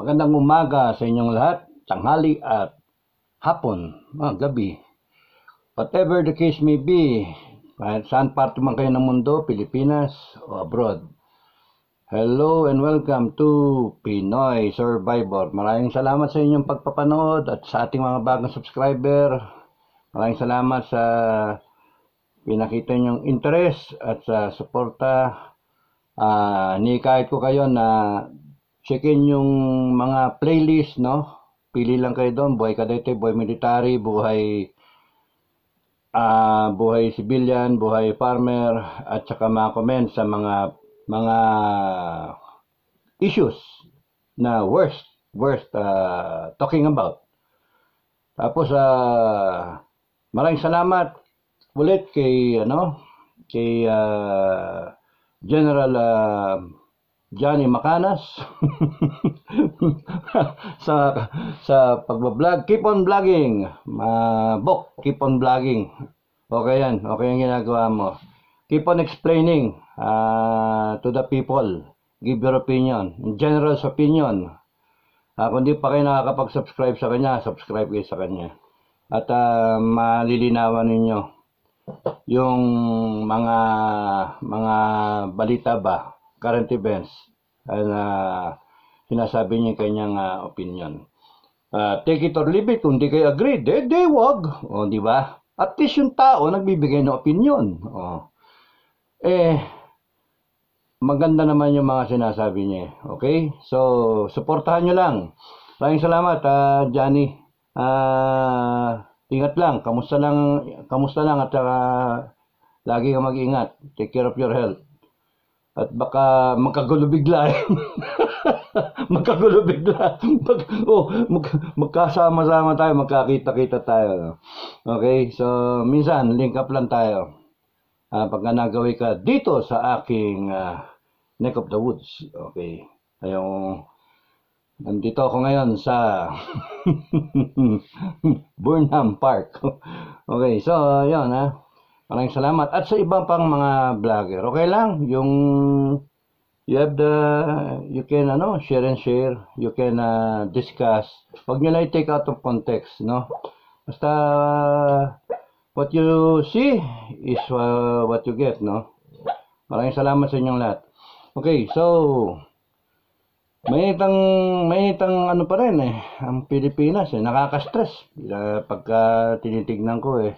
Magandang umaga sa inyong lahat, tanghali at hapon, mga gabi. Whatever the case may be, kahit saan parte man kayo ng mundo, Pilipinas o abroad. Hello and welcome to Pinoy Survivor. Maraming salamat sa inyong pagpapanood at sa ating mga bagong subscriber. Maraming salamat sa pinakita niyong interest at sa suporta. Uh, kahit ko kayo na checkin yung mga playlist, no? Pili lang kayo doon, buhay kadete, buhay military, buhay uh, buhay civilian, buhay farmer, at saka mga comments sa mga mga issues na worst, worst uh, talking about. Tapos, uh, maraming salamat ulit kay, ano, kay uh, General uh, Johnny Macanas sa sa pagba-vlog. Keep on vlogging. Uh, keep on vlogging. Okay yan. Okay yung ginagawa mo. Keep on explaining uh, to the people. Give your opinion. General's opinion. Uh, kung di pa kayo nakakapag-subscribe sa kanya, subscribe kayo sa kanya. At uh, malilinawan ninyo yung mga mga balita ba current events na uh, sinasabi niya kanyang uh, opinion. Uh, take it or leave it, kung di kayo agree, de, de, wag. O, di ba? At least yung tao nagbibigay ng opinion. O. Eh, maganda naman yung mga sinasabi niya. Okay? So, supportahan nyo lang. Maraming salamat, uh, Johnny. Uh, ingat lang. Kamusta lang, kamusta lang at uh, lagi ka mag-ingat. Take care of your health. At baka magkagulo bigla magkagulo bigla. Mag, oh, mag, magkasama-sama tayo, magkakita-kita tayo. Okay, so minsan link up lang tayo. Uh, pagka nagawin ka dito sa aking uh, neck of the woods. Okay. Ayong nandito ako ngayon sa Burnham Park. okay, so yun ha. Maraming salamat. At sa ibang pang mga vlogger, okay lang, yung you have the, you can, ano, share and share, you can uh, discuss. Huwag nyo lang i-take out of context, no? Basta, what you see is uh, what you get, no? Maraming salamat sa inyong lahat. Okay, so, may itang, may itang ano pa rin eh, ang Pilipinas eh, nakaka-stress. Uh, pagka tinitignan ko eh,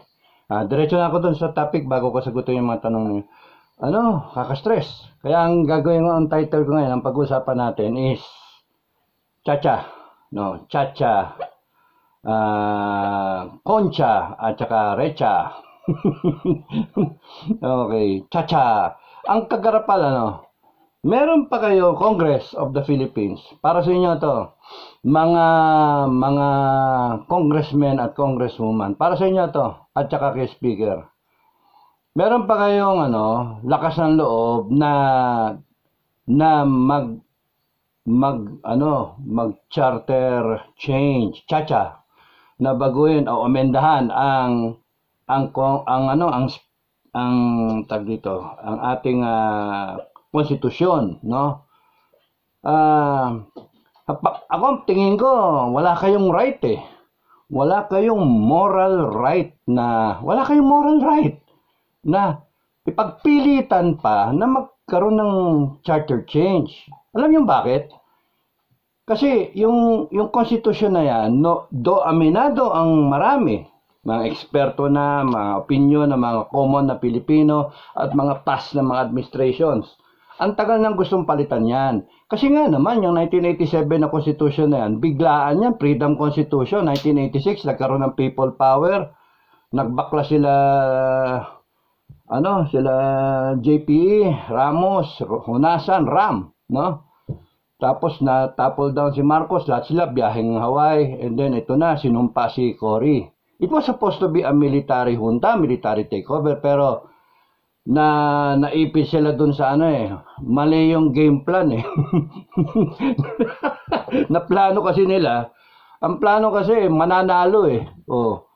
Ah, diretso na ako dun sa topic bago ko sagutin yung mga tanong niyo. Ano, kaka-stress. Kaya ang gagawin ko, ang title ko ngayon, ang pag-usapan natin is Chacha. No, Chacha. Uh, Concha at saka Recha. okay, Chacha. Ang kagarapal ano, meron pa kayo Congress of the Philippines. Para sa inyo to mga mga congressmen at congresswoman. Para sa inyo to at saka kay speaker. Meron pa kayong ano, lakas ng loob na na mag mag ano, mag charter change, chacha na baguhin o amendahan ang ang ang ano ang ang tag dito, ang ating uh, konstitusyon, no? Ah, uh, ako, tingin ko, wala kayong right eh. Wala kayong moral right na, wala kayong moral right na ipagpilitan pa na magkaroon ng charter change. Alam niyo bakit? Kasi yung yung konstitusyon na yan, no, do aminado ang marami, mga eksperto na, mga opinion ng mga common na Pilipino at mga past na mga administrations. Ang tagal nang gustong palitan yan. Kasi nga naman, yung 1987 na constitution na yan, biglaan yan, Freedom Constitution, 1986, nagkaroon ng people power, nagbakla sila, ano, sila JPE, Ramos, Hunasan, Ram, no? Tapos na topple down si Marcos, lahat sila biyaheng Hawaii, and then ito na, sinumpa si Cory. It was supposed to be a military junta, military takeover, pero na naipit sila dun sa ano eh. Mali yung game plan eh. na plano kasi nila. Ang plano kasi mananalo eh. Oh.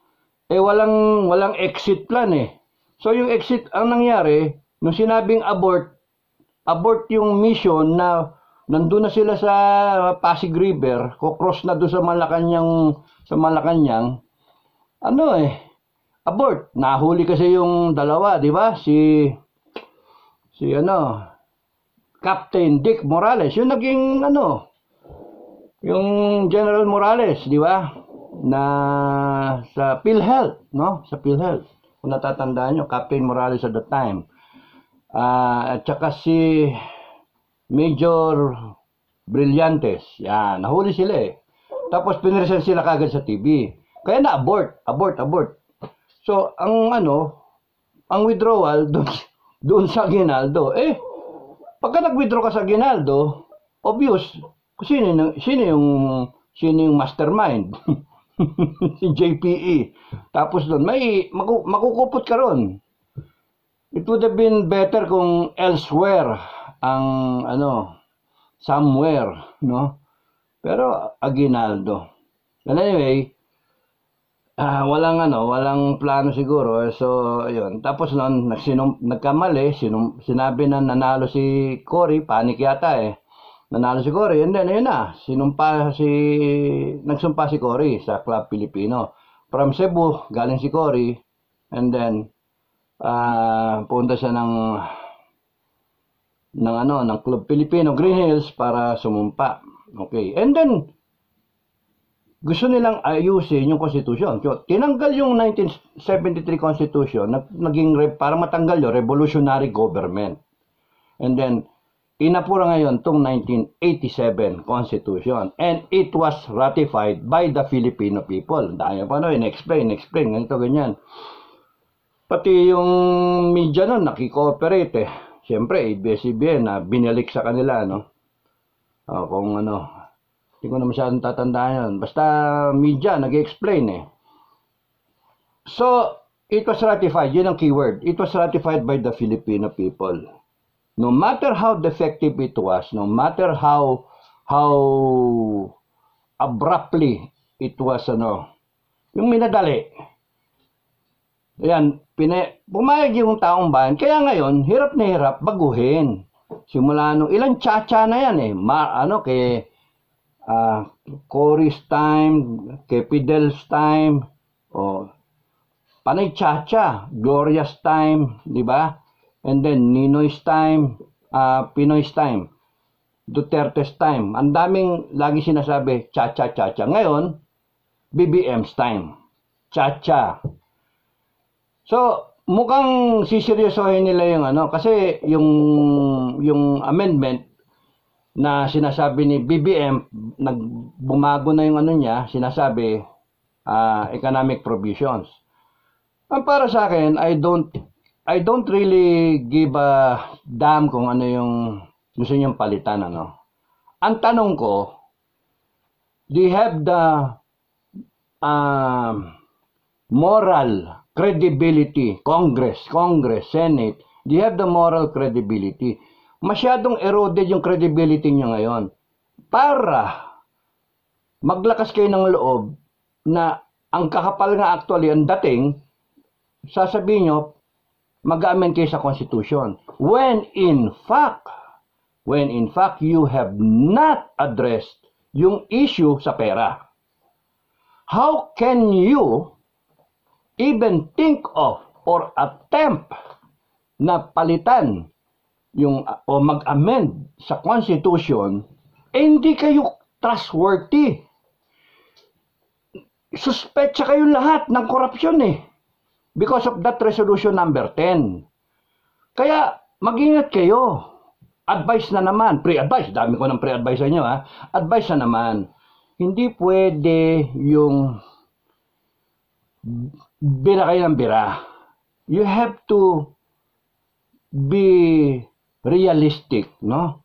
Eh walang walang exit plan eh. So yung exit ang nangyari nung sinabing abort abort yung mission na nandun na sila sa Pasig River, kukross na doon sa Malacanang, sa Malacanang, ano eh, abort. Nahuli kasi yung dalawa, di ba? Si, si ano, Captain Dick Morales, yung naging ano, yung General Morales, di ba? Na sa PhilHealth, no? Sa PhilHealth. Kung natatandaan nyo, Captain Morales at the time. Ah, at saka si Major Brillantes. Yan, nahuli sila eh. Tapos pinresent sila kagad sa TV. Kaya na abort, abort, abort. So, ang ano, ang withdrawal doon doon sa Ginaldo. Eh, pagka nag-withdraw ka sa Ginaldo, obvious, sino, yung- sino yung sino yung mastermind. si JPE. Tapos doon, may maku, makukupot ka ron. It would have been better kung elsewhere ang ano somewhere, no? Pero Aguinaldo. And anyway, ah walang ano, walang plano siguro. So, ayun. Tapos noon, nagsinum, nagkamali, sinum, sinabi na nanalo si Cory, panic yata eh. Nanalo si Cory, and then, ayun na, sinumpa si, nagsumpa si Cory sa Club Filipino. From Cebu, galing si Cory, and then, ah punta siya ng ng ano ng Club Filipino Green Hills para sumumpa. Okay. And then gusto nilang ayusin yung constitution. So, tinanggal yung 1973 constitution, nag, naging re, para matanggal yung revolutionary government. And then inapura ngayon tong 1987 constitution and it was ratified by the Filipino people. Dahil pa no, in-explain, explain, ganito, ganyan. Pati yung media nun, nakikooperate eh. Siyempre, ABS-CBN na binalik sa kanila, no? Ah, kung ano, hindi ko na masyadong tatandaan yun. Basta media, nag-explain eh. So, it was ratified, yun ang keyword. It was ratified by the Filipino people. No matter how defective it was, no matter how how abruptly it was ano, yung minadali, Ayan, pina, pumayag yung taong bayan. Kaya ngayon, hirap na hirap baguhin. Simula nung ilang tsa-tsa na yan eh. Ma, ano, kay ah Cory's time, Fidel's time, o panay tsa-tsa, Gloria's time, di ba? And then Ninoy's time, ah Pinoy's time, Duterte's time. Ang daming lagi sinasabi, tsa-tsa, tsa-tsa. Ngayon, BBM's time. Tsa-tsa. So, mukhang siseryosohin nila yung ano kasi yung yung amendment na sinasabi ni BBM nagbumago na yung ano niya, sinasabi ah, economic provisions. Ang para sa akin, I don't I don't really give a damn kung ano yung gusto niyong palitan ano. Ang tanong ko, do you have the um, moral credibility, Congress, Congress, Senate, do you have the moral credibility? Masyadong eroded yung credibility nyo ngayon. Para maglakas kayo ng loob na ang kakapal nga actually ang dating, sasabihin nyo, mag-amend kayo sa Constitution. When in fact, when in fact you have not addressed yung issue sa pera. How can you even think of or attempt na palitan yung o mag-amend sa constitution eh hindi kayo trustworthy. Suspetsa kayo lahat ng korupsyon eh. Because of that resolution number 10. Kaya mag-ingat kayo. Advice na naman, pre-advice, dami ko ng pre-advice sa inyo ha. Advice na naman. Hindi pwede yung bira kayo ng bira. You have to be realistic, no?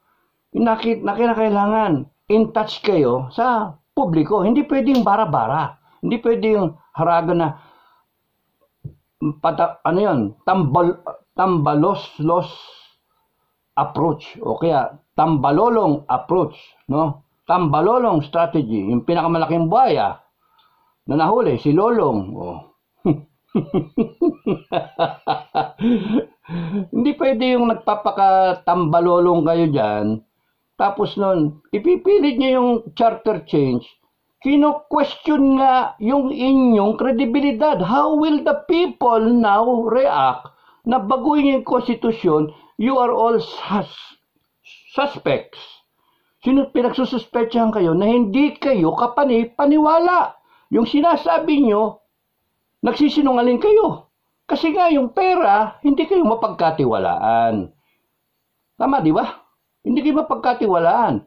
Nakit, na kailangan in touch kayo sa publiko. Hindi pwedeng bara-bara. Hindi pwedeng haragan na pata, ano yun, tambal, tambalos-los approach o kaya tambalolong approach, no? Tambalolong strategy, yung pinakamalaking buhaya na nahuli, si Lolong. Oh. Hindi pwede yung nagpapakatambalolong kayo dyan, Tapos nun, ipipilit niya yung charter change. Kino-question nga yung inyong kredibilidad. How will the people now react na baguhin yung konstitusyon, you are all sus- suspects. Sino pinagsususpetsahan kayo na hindi kayo kapani-paniwala. Yung sinasabi nyo, nagsisinungaling kayo. Kasi nga yung pera, hindi kayo mapagkatiwalaan. Tama, di ba? Hindi kayo mapagkatiwalaan.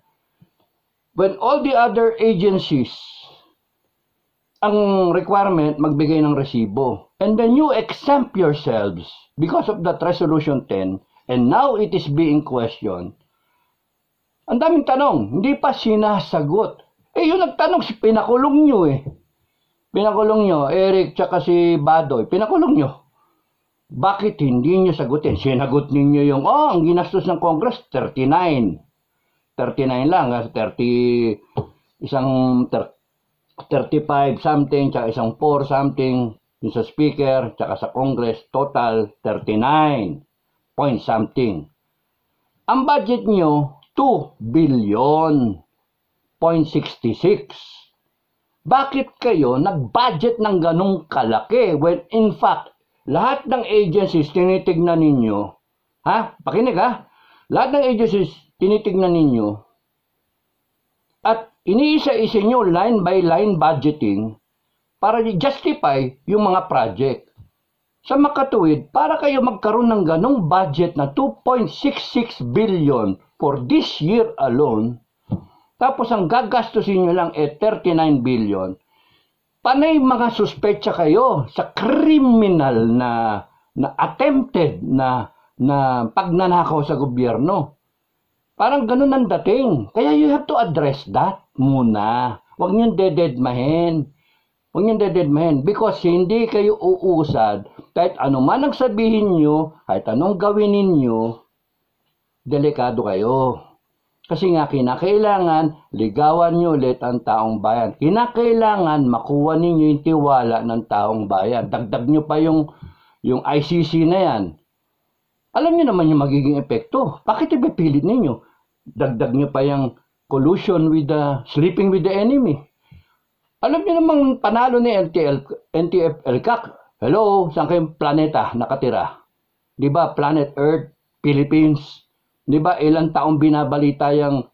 When all the other agencies, ang requirement, magbigay ng resibo. And then you exempt yourselves because of that resolution 10, and now it is being questioned. Ang daming tanong, hindi pa sinasagot. Eh, yung nagtanong, pinakulong nyo eh. Pinakulong nyo, Eric tsaka si Badoy, pinakulong nyo. Bakit hindi nyo sagutin? Sinagot ninyo yung, oh, ang ginastos ng Congress, 39. 39 lang, 30, isang 35 something, tsaka isang 4 something, yung sa speaker, tsaka sa Congress, total 39 point something. Ang budget nyo, 2 billion point 66. Bakit kayo nag-budget ng ganong kalaki when in fact lahat ng agencies tinitignan ninyo, ha? Pakinig ha? Lahat ng agencies tinitignan ninyo at iniisa-isa nyo line by line budgeting para justify yung mga project. Sa makatuwid, para kayo magkaroon ng ganong budget na 2.66 billion for this year alone, tapos ang gagastusin nyo lang eh 39 billion, panay mga suspetsa kayo sa criminal na na attempted na na pagnanakaw sa gobyerno. Parang ganun ang dating. Kaya you have to address that muna. Huwag niyong dededmahin. Huwag niyong dededmahin. Because hindi kayo uusad. Kahit ano man ang sabihin niyo, kahit anong gawin ninyo, delikado kayo. Kasi nga kinakailangan ligawan nyo ulit ang taong bayan. Kinakailangan makuha ninyo yung tiwala ng taong bayan. Dagdag nyo pa yung, yung ICC na yan. Alam niyo naman yung magiging epekto. Bakit ipipilit ninyo? Dagdag niyo pa yung collusion with the, sleeping with the enemy. Alam niyo naman panalo ni NTL, NTF-ELCAC. Hello, saan kayong planeta nakatira? Di ba? Planet Earth, Philippines. Di ba? Ilang taong binabalita yung,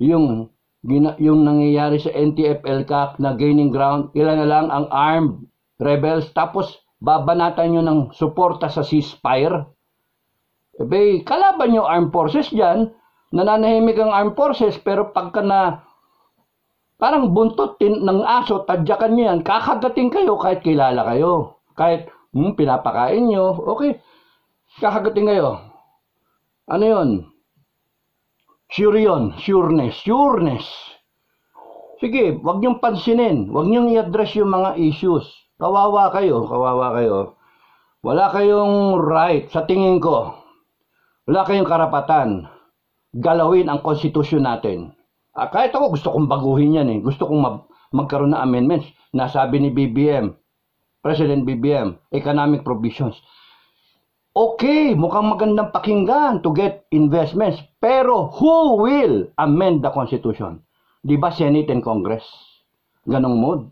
yung, yung nangyayari sa NTF-ELCAC na gaining ground. Ilan na lang ang armed rebels. Tapos, babanatan nyo ng suporta sa ceasefire Ebe, kalaban yung armed forces dyan, nananahimik ang armed forces, pero pagka na parang buntot tin, ng aso, tadyakan nyo yan, kakagating kayo kahit kilala kayo. Kahit hmm, pinapakain nyo, okay, kakagating kayo. Ano yon? Sure yun, sureness, sureness. Sige, wag niyong pansinin, wag niyong i-address yung mga issues. Kawawa kayo, kawawa kayo. Wala kayong right, sa tingin ko, wala kayong karapatan galawin ang konstitusyon natin. Ah, kahit ako gusto kong baguhin yan eh. Gusto kong mag- magkaroon ng amendments. Nasabi ni BBM, President BBM, economic provisions. Okay, mukhang magandang pakinggan to get investments. Pero who will amend the Constitution? Di ba Senate and Congress? Ganong mode.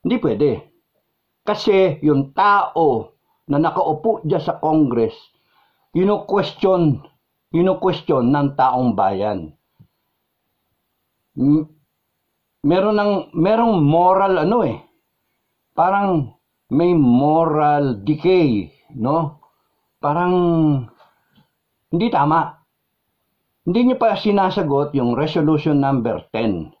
Hindi pwede. Kasi yung tao na nakaupo dyan sa Congress, ino-question, ino-question ng taong bayan. Meron ng merong moral ano eh. Parang may moral decay, no? Parang hindi tama. Hindi niyo pa sinasagot yung resolution number 10.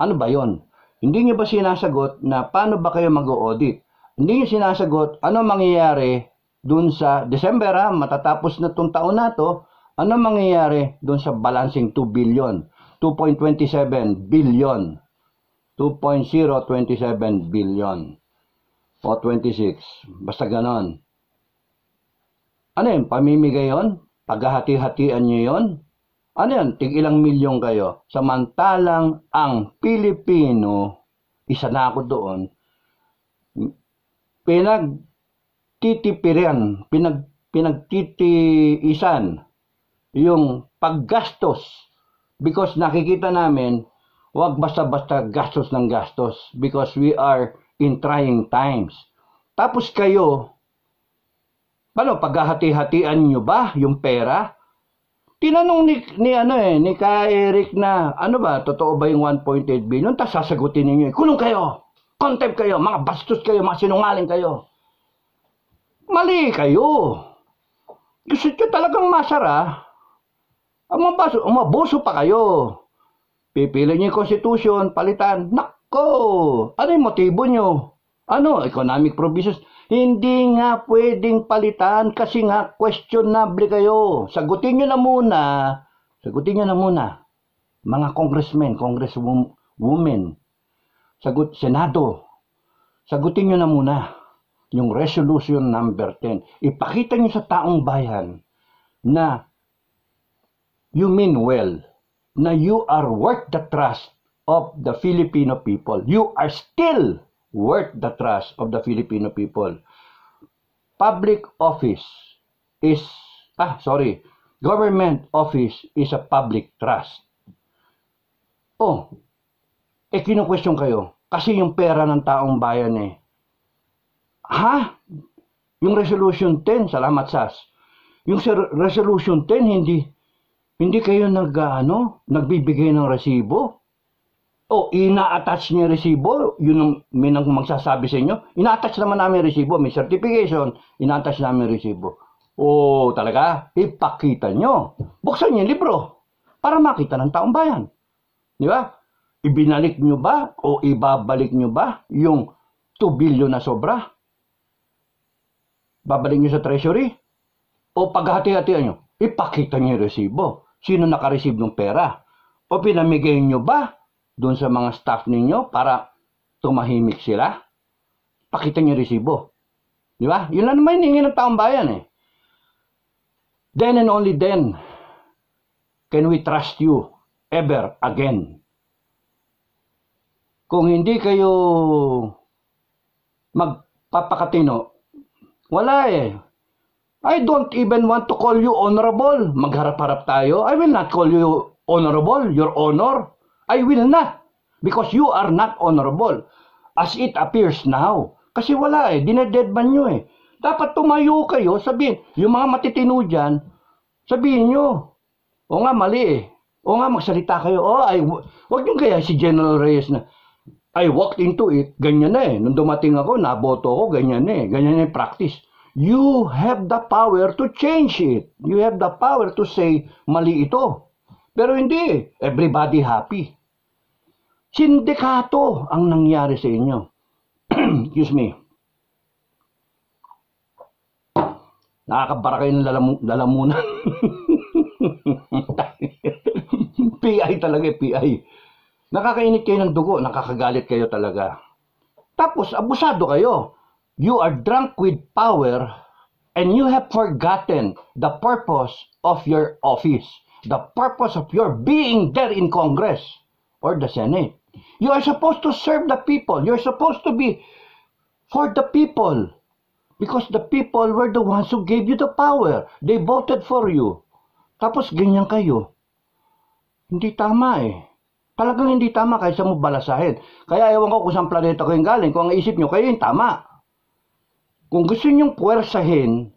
Ano ba 'yon? Hindi niyo ba sinasagot na paano ba kayo mag-audit? Hindi niyo sinasagot ano mangyayari dun sa December ha, matatapos na tong taon na to, ano mangyayari dun sa balancing 2 billion? 2.27 billion. 2.027 billion. O 26. Basta ganon. Ano yun? Pamimigay yon? Paghahati-hatian nyo yon? Ano yun? Tig ilang milyon kayo? Samantalang ang Pilipino, isa na ako doon, pinag titipiran, pinag, pinagtitiisan yung paggastos because nakikita namin wag basta-basta gastos ng gastos because we are in trying times. Tapos kayo, ano, paghahati-hatian nyo ba yung pera? Tinanong ni, ni ano eh, ni Ka Eric na, ano ba, totoo ba yung 1.8 billion? Tapos sasagutin ninyo, kulong kayo, contempt kayo, mga bastos kayo, mga sinungaling kayo. Mali kayo. Gusto nyo talagang masara, umabaso, umabuso pa kayo. Pipili nyo yung constitution, palitan. Nako! Ano yung motibo nyo? Ano? Economic provisions. Hindi nga pwedeng palitan kasi nga questionable kayo. Sagutin nyo na muna. Sagutin nyo na muna. Mga congressmen, congresswomen, sagut, senado, sagutin nyo na muna yung resolution number 10. Ipakita nyo sa taong bayan na you mean well, na you are worth the trust of the Filipino people. You are still worth the trust of the Filipino people. Public office is, ah, sorry, government office is a public trust. Oh, eh kinu-question kayo, kasi yung pera ng taong bayan eh. Ha? Yung resolution 10, salamat SAS. Yung resolution 10, hindi, hindi kayo nag, ano, nagbibigay ng resibo? O, ina-attach niya resibo, yun ang may nang magsasabi sa inyo. Ina-attach naman namin resibo, may certification, ina-attach namin resibo. O, talaga, ipakita nyo. Buksan niyo yung libro para makita ng taong bayan. Di ba? Ibinalik nyo ba o ibabalik nyo ba yung 2 billion na sobra? Babalik nyo sa treasury? O paghati-hatian nyo, ipakita nyo yung resibo. Sino nakareceive ng pera? O pinamigay nyo ba doon sa mga staff ninyo para tumahimik sila. Pakita niyo resibo. Di ba? Yun lang naman hiningi ng taong bayan eh. Then and only then can we trust you ever again. Kung hindi kayo magpapakatino, wala eh. I don't even want to call you honorable. Magharap-harap tayo. I will not call you honorable, your honor. I will not. Because you are not honorable. As it appears now. Kasi wala eh. Dinededman nyo eh. Dapat tumayo kayo, sabihin. Yung mga matitino dyan, sabihin nyo. O nga, mali eh. O nga, magsalita kayo. O, ay, wag yung kaya si General Reyes na, I walked into it, ganyan na eh. Nung dumating ako, naboto ako, ganyan na eh. Ganyan na yung practice. You have the power to change it. You have the power to say, mali ito. Pero hindi, everybody happy. Sindikato ang nangyari sa inyo. Excuse me. Nakakabara kayo ng lalam lalamunan. PI talaga, eh, PI. Nakakainit kayo ng dugo, nakakagalit kayo talaga. Tapos, abusado kayo. You are drunk with power and you have forgotten the purpose of your office the purpose of your being there in Congress or the Senate. You are supposed to serve the people. You're supposed to be for the people. Because the people were the ones who gave you the power. They voted for you. Tapos ganyan kayo. Hindi tama eh. Talagang hindi tama kaysa mo balasahin. Kaya ewan ko kung saan planeta ko yung galing. Kung ang isip nyo, kayo yung tama. Kung gusto nyong puwersahin,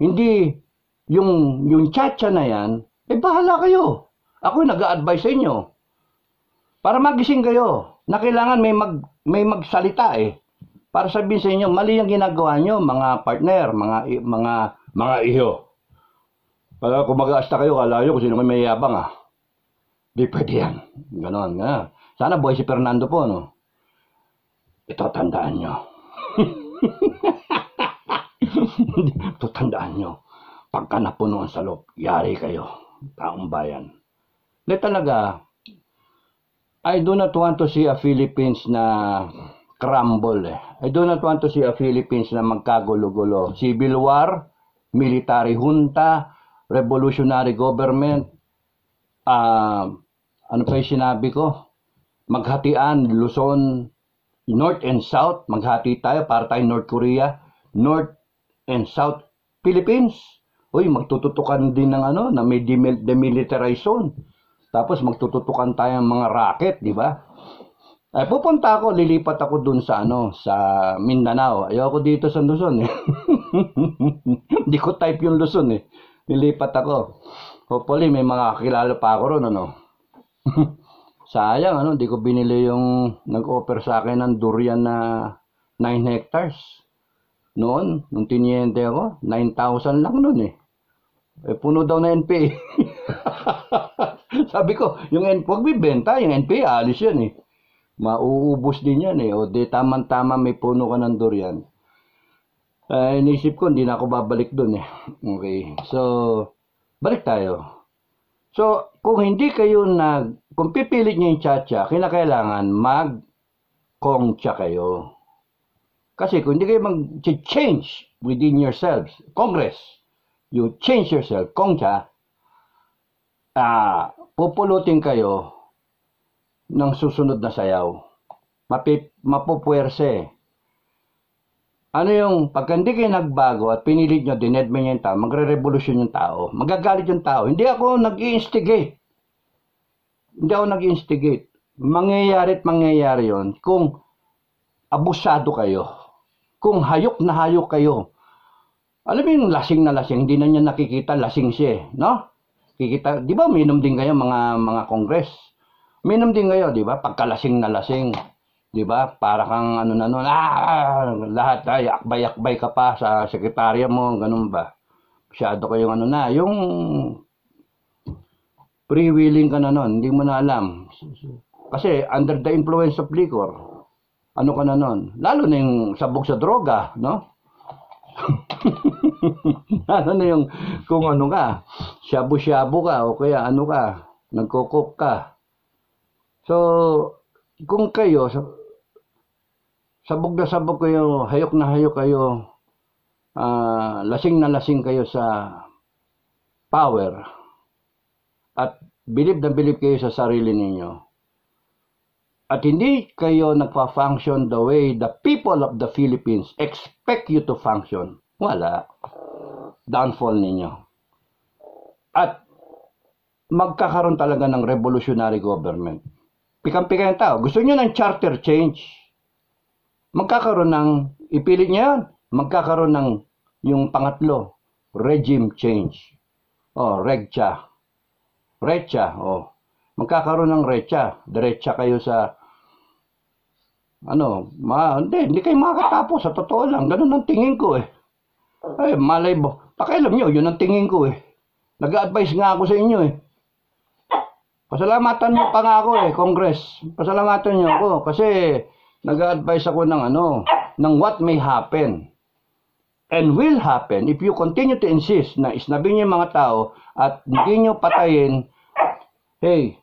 hindi yung, yung chacha na yan, eh bahala kayo. Ako nag-a-advise sa inyo. Para magising kayo, na kailangan may, mag, may magsalita eh. Para sabihin sa inyo, mali ang ginagawa nyo, mga partner, mga, mga, mga iyo. Kaya kung mag-aasta kayo, kala nyo kung sino may mayabang ah. Di pwede yan. Ganon nga. Sana boy si Fernando po, no? Ito tandaan nyo. Ito tandaan nyo pagka napuno ang salop, yari kayo, taong bayan. Di talaga, I do not want to see a Philippines na crumble eh. I do not want to see a Philippines na magkagulo-gulo. Civil war, military junta, revolutionary government, uh, ano pa yung sinabi ko? Maghatian, Luzon, North and South, maghati tayo para tayo North Korea, North and South Philippines uy, magtututukan din ng ano, na may demil- demilitarized zone. Tapos magtututukan tayo ng mga rocket, di ba? Ay, pupunta ako, lilipat ako dun sa ano, sa Mindanao. Ayoko dito sa Luzon eh. Hindi ko type yung Luzon eh. Lilipat ako. Hopefully, may mga kakilala pa ako ron, ano. Sayang, ano, di ko binili yung nag-offer sa akin ng durian na 9 hectares. Noon, nung tiniente ako, 9,000 lang noon eh. Eh, puno daw na NPA. Sabi ko, yung NPA, huwag bibenta, yung NPA, alis yan eh. Mauubos din yan eh. O di tama-tama may puno ka ng durian. Eh, inisip ko, hindi na ako babalik dun eh. Okay. So, balik tayo. So, kung hindi kayo nag, kung pipilit nyo yung chacha, kinakailangan mag-kongcha kayo. Kasi kung hindi kayo mag-change within yourselves, Congress, you change yourself, kongcha, ah, pupulutin kayo ng susunod na sayaw. Mapip, mapupwerse. Ano yung, pag hindi kayo nagbago at pinilit nyo, dinedme nyo yung tao, magre-revolusyon yung tao, magagalit yung tao. Hindi ako nag-instigate. Hindi ako nag-instigate. Mangyayari at mangyayari yon kung abusado kayo. Kung hayok na hayok kayo. Alam mo yung lasing na lasing, hindi na niya nakikita, lasing siya, eh, no? Kikita, di ba minom din kayo mga mga kongres? Minom din kayo, di ba? Pagkalasing na lasing. Di ba? Para kang ano na nun, ah, lahat ay akbay-akbay ka pa sa sekretarya mo, ganun ba? Masyado kayong ano na, yung freewheeling ka na nun, hindi mo na alam. Kasi under the influence of liquor, ano ka na nun? Lalo na yung sabog sa droga, no? ano na yung kung ano ka, shabu-shabu ka o kaya ano ka, nagkukok ka. So, kung kayo, sabog na sabog kayo, hayok na hayok kayo, ah, lasing na lasing kayo sa power, at bilib na bilib kayo sa sarili ninyo, at hindi kayo nagpa-function the way the people of the Philippines expect you to function, wala. Downfall ninyo. At magkakaroon talaga ng revolutionary government. Pikang-pika yung tao. Gusto nyo ng charter change. Magkakaroon ng, ipilit nyo yan, magkakaroon ng yung pangatlo, regime change. Oh, regcha. Recha, oh magkakaroon ng recha. Diretsa kayo sa ano, ma, hindi, hindi kayo makakatapos sa totoo lang. Ganun ang tingin ko eh. Ay, malay mo. Pakialam nyo, yun ang tingin ko eh. Nag-advise nga ako sa inyo eh. Pasalamatan mo pa nga ako eh, Congress. Pasalamatan nyo ako kasi nag-advise ako ng ano, ng what may happen and will happen if you continue to insist na isnabing yung mga tao at hindi nyo patayin, hey,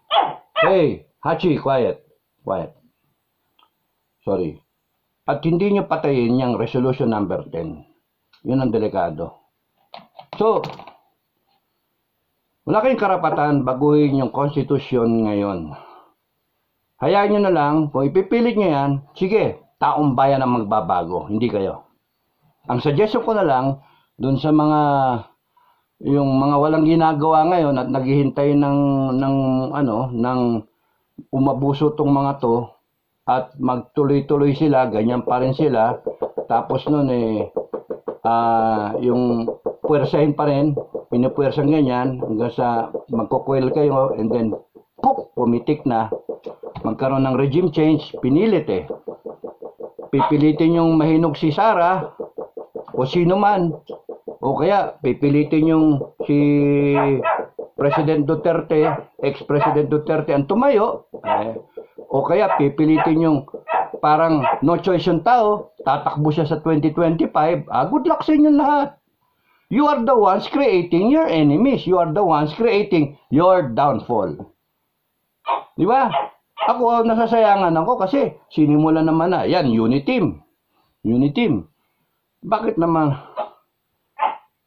Hey, Hachi, quiet. Quiet. Sorry. At hindi nyo patayin yung resolution number 10. Yun ang delikado. So, wala kayong karapatan baguhin yung konstitusyon ngayon. Hayaan nyo na lang, kung ipipilit nyo yan, sige, taong bayan ang magbabago, hindi kayo. Ang suggestion ko na lang, dun sa mga yung mga walang ginagawa ngayon at naghihintay ng ng ano ng umabuso tong mga to at magtuloy-tuloy sila ganyan pa rin sila. Tapos noon eh uh, yung puwersahin pa rin pinupuwersan ganyan hanggang sa magkukwel kayo and then puk, pumitik na. Magkaroon ng regime change pinilit eh pipilitin yung mahinog si Sara o sino man o kaya, pipilitin yung si President Duterte, ex-President Duterte ang tumayo. Eh, o kaya, pipilitin yung parang no choice yung tao, tatakbo siya sa 2025. Ah, good luck sa inyo lahat. You are the ones creating your enemies. You are the ones creating your downfall. Di ba? Ako, nasasayangan ako kasi sinimula naman na. Yan, unity team. Unity team. Bakit naman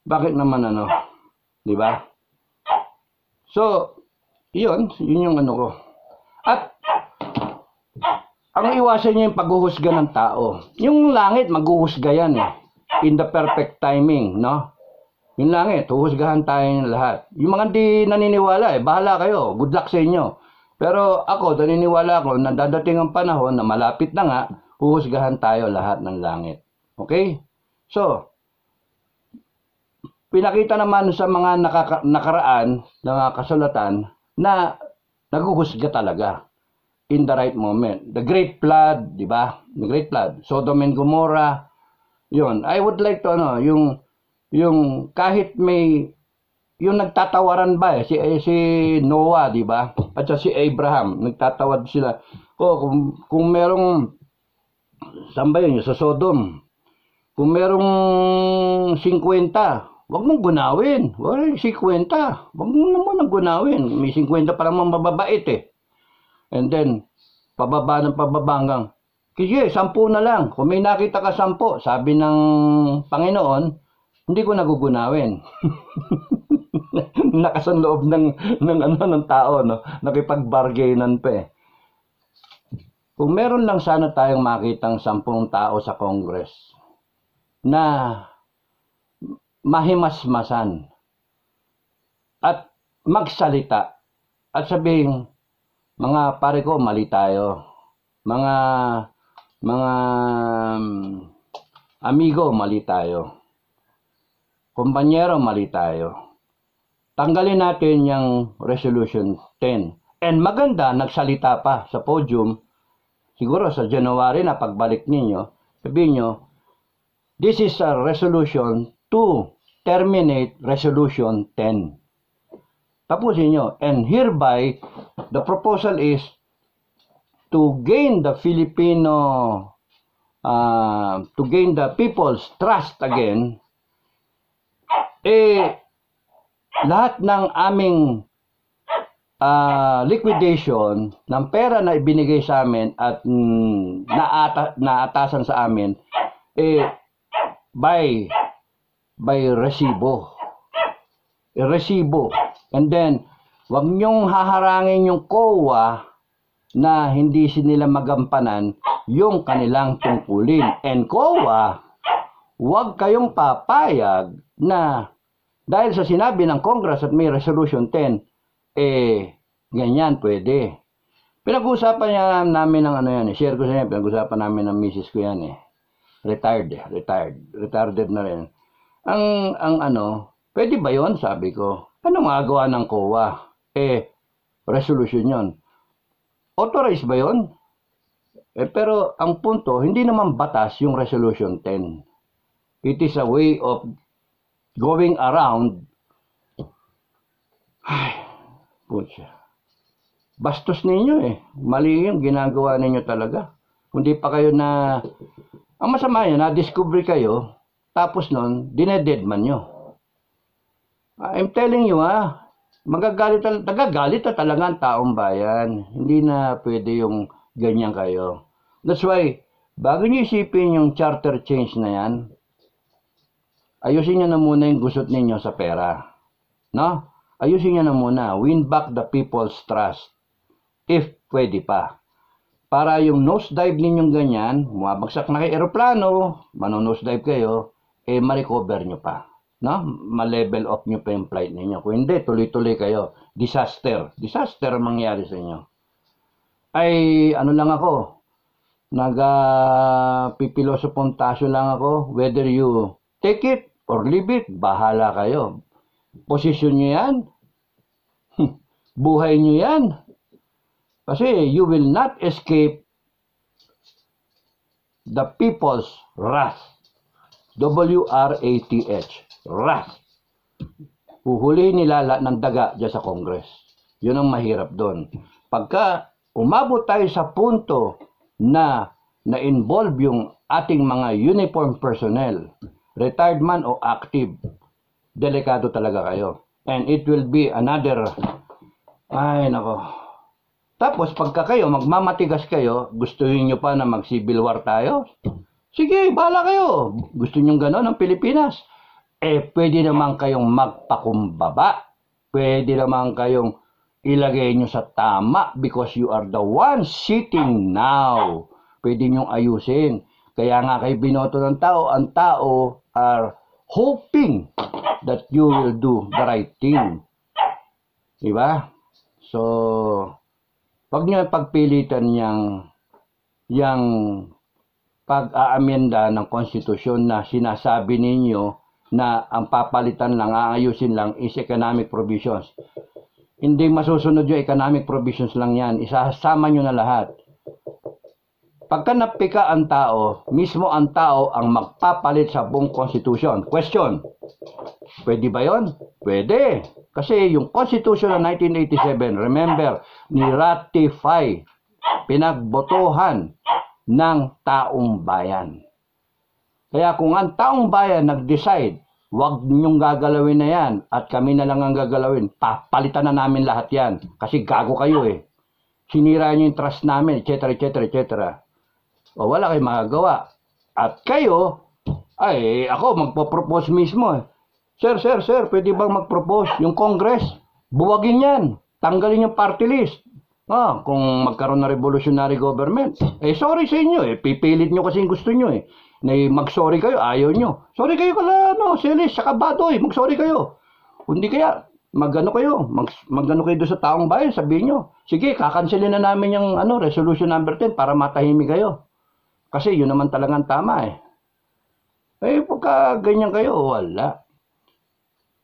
bakit naman ano? 'Di ba? So, 'yun, 'yun yung ano ko. At ang iwasan niya yung paghuhusga ng tao. Yung langit, maghuhusga yan eh. In the perfect timing, no? Yung langit, huhusgahan tayo ng lahat. Yung mga di naniniwala, eh, bahala kayo. Good luck sa inyo. Pero ako, naniniwala ako na dadating ang panahon na malapit na nga, huhusgahan tayo lahat ng langit. Okay? So, pinakita naman sa mga nakaka, nakaraan na mga kasulatan na naghuhusga talaga in the right moment. The Great Flood, di ba? The Great Flood. Sodom and Gomorrah. Yun. I would like to, ano, yung yung kahit may yung nagtatawaran ba eh, si, eh, si Noah, di ba? At si Abraham, nagtatawad sila. O, kung, kung merong, saan yun? Sa Sodom. Kung merong 50, wag mong gunawin. Wag 50. Wag mo naman ang gunawin. May 50 pa naman mababait eh. And then, pababa ng pababa hanggang, Sige, sampu na lang. Kung may nakita ka sampu, sabi ng Panginoon, hindi ko nagugunawin. Nakasan loob ng, ng, ano, ng tao, no? nakipag-bargainan pa eh. Kung meron lang sana tayong makitang sampung tao sa Congress na mahimasmasan at magsalita at sabihin, mga pare ko, mali tayo. Mga, mga um, amigo, mali tayo kumpanyero, mali tayo. Tanggalin natin yung resolution 10. And maganda, nagsalita pa sa podium, siguro sa January na pagbalik ninyo, sabihin nyo, this is a resolution to terminate resolution 10. Tapusin nyo. And hereby, the proposal is to gain the Filipino, uh, to gain the people's trust again, eh, lahat ng aming uh, liquidation ng pera na ibinigay sa amin at mm, naata, naatasan sa amin, eh, by, by resibo. E, resibo. And then, wag nyong haharangin yung COA na hindi nila magampanan yung kanilang tungkulin. And COA, wag kayong papayag na dahil sa sinabi ng Congress at may Resolution 10, eh, ganyan pwede. Pinag-uusapan niya namin ng ano yan, eh. share ko sa inyo, pinag-uusapan namin ng misis ko yan eh. Retired eh, retired. Retarded na rin. Ang, ang ano, pwede ba yon Sabi ko. Ano magagawa ng COA? Eh, resolution yon. Authorized ba yon? Eh, pero ang punto, hindi naman batas yung resolution 10. It is a way of going around, ay, putya. Bastos ninyo eh. Mali yung ginagawa ninyo talaga. Kundi pa kayo na, ang masama yun, na-discover kayo, tapos nun, dinededman nyo. I'm telling you ah, magagalit, nagagalit na talaga ang taong bayan. Hindi na pwede yung ganyan kayo. That's why, bago nyo isipin yung charter change na yan, ayusin niyo na muna yung gusot ninyo sa pera. No? Ayusin niyo na muna. Win back the people's trust. If pwede pa. Para yung nose dive ninyong ganyan, bumabagsak na kay aeroplano, nose dive kayo, eh ma-recover nyo pa. No? Ma-level up nyo pa yung flight ninyo. Kung hindi, tuloy-tuloy kayo. Disaster. Disaster ang mangyari sa inyo. Ay, ano lang ako, nag-pipilosopontasyo uh, lang ako, whether you take it or leave bahala kayo. Posisyon nyo yan. Buhay nyo yan. Kasi you will not escape the people's wrath. W-R-A-T-H. Wrath. Huhulihin nila ng daga dyan sa Congress. Yun ang mahirap doon. Pagka umabot tayo sa punto na na-involve yung ating mga uniform personnel retired man o active, delikado talaga kayo. And it will be another, ay nako. Tapos pagka kayo, magmamatigas kayo, gusto niyo pa na mag-civil war tayo? Sige, bahala kayo. Gusto niyo gano'n ng Pilipinas? Eh, pwede naman kayong magpakumbaba. Pwede naman kayong ilagay nyo sa tama because you are the one sitting now. Pwede nyo ayusin. Kaya nga kay binoto ng tao, ang tao are hoping that you will do the right thing. Diba? So, wag niyo pagpilitan yang yang pag-aamenda ng konstitusyon na sinasabi ninyo na ang papalitan lang, aayusin lang is economic provisions. Hindi masusunod yung economic provisions lang yan. Isasama nyo na lahat. Pagka napika ang tao, mismo ang tao ang magpapalit sa buong constitution. Question, pwede ba yon? Pwede. Kasi yung constitution ng 1987, remember, ni-ratify, pinagbotohan ng taong bayan. Kaya kung ang taong bayan nag-decide, wag niyong gagalawin na yan at kami na lang ang gagalawin, papalitan na namin lahat yan. Kasi gago kayo eh. Sinira niyo yung trust namin, etc. etc. etc. O wala kayong magagawa. At kayo, ay ako magpo-propose mismo eh. Sir, sir, sir, pwede bang mag-propose? Yung Congress, buwagin yan. Tanggalin yung party list. Ah, kung magkaroon na revolutionary government. Eh, sorry sa inyo eh. Pipilit nyo kasi gusto nyo eh. Na mag-sorry kayo, ayaw nyo. Sorry kayo kala, no, Silis, saka Badoy, mag-sorry kayo. Kundi kaya, magano kayo, mag, magano kayo doon sa taong bayan, sabihin nyo. Sige, kakanselin na namin yung ano, resolution number 10 para matahimik kayo. Kasi yun naman talagang tama eh. Eh, pagka ganyan kayo, wala.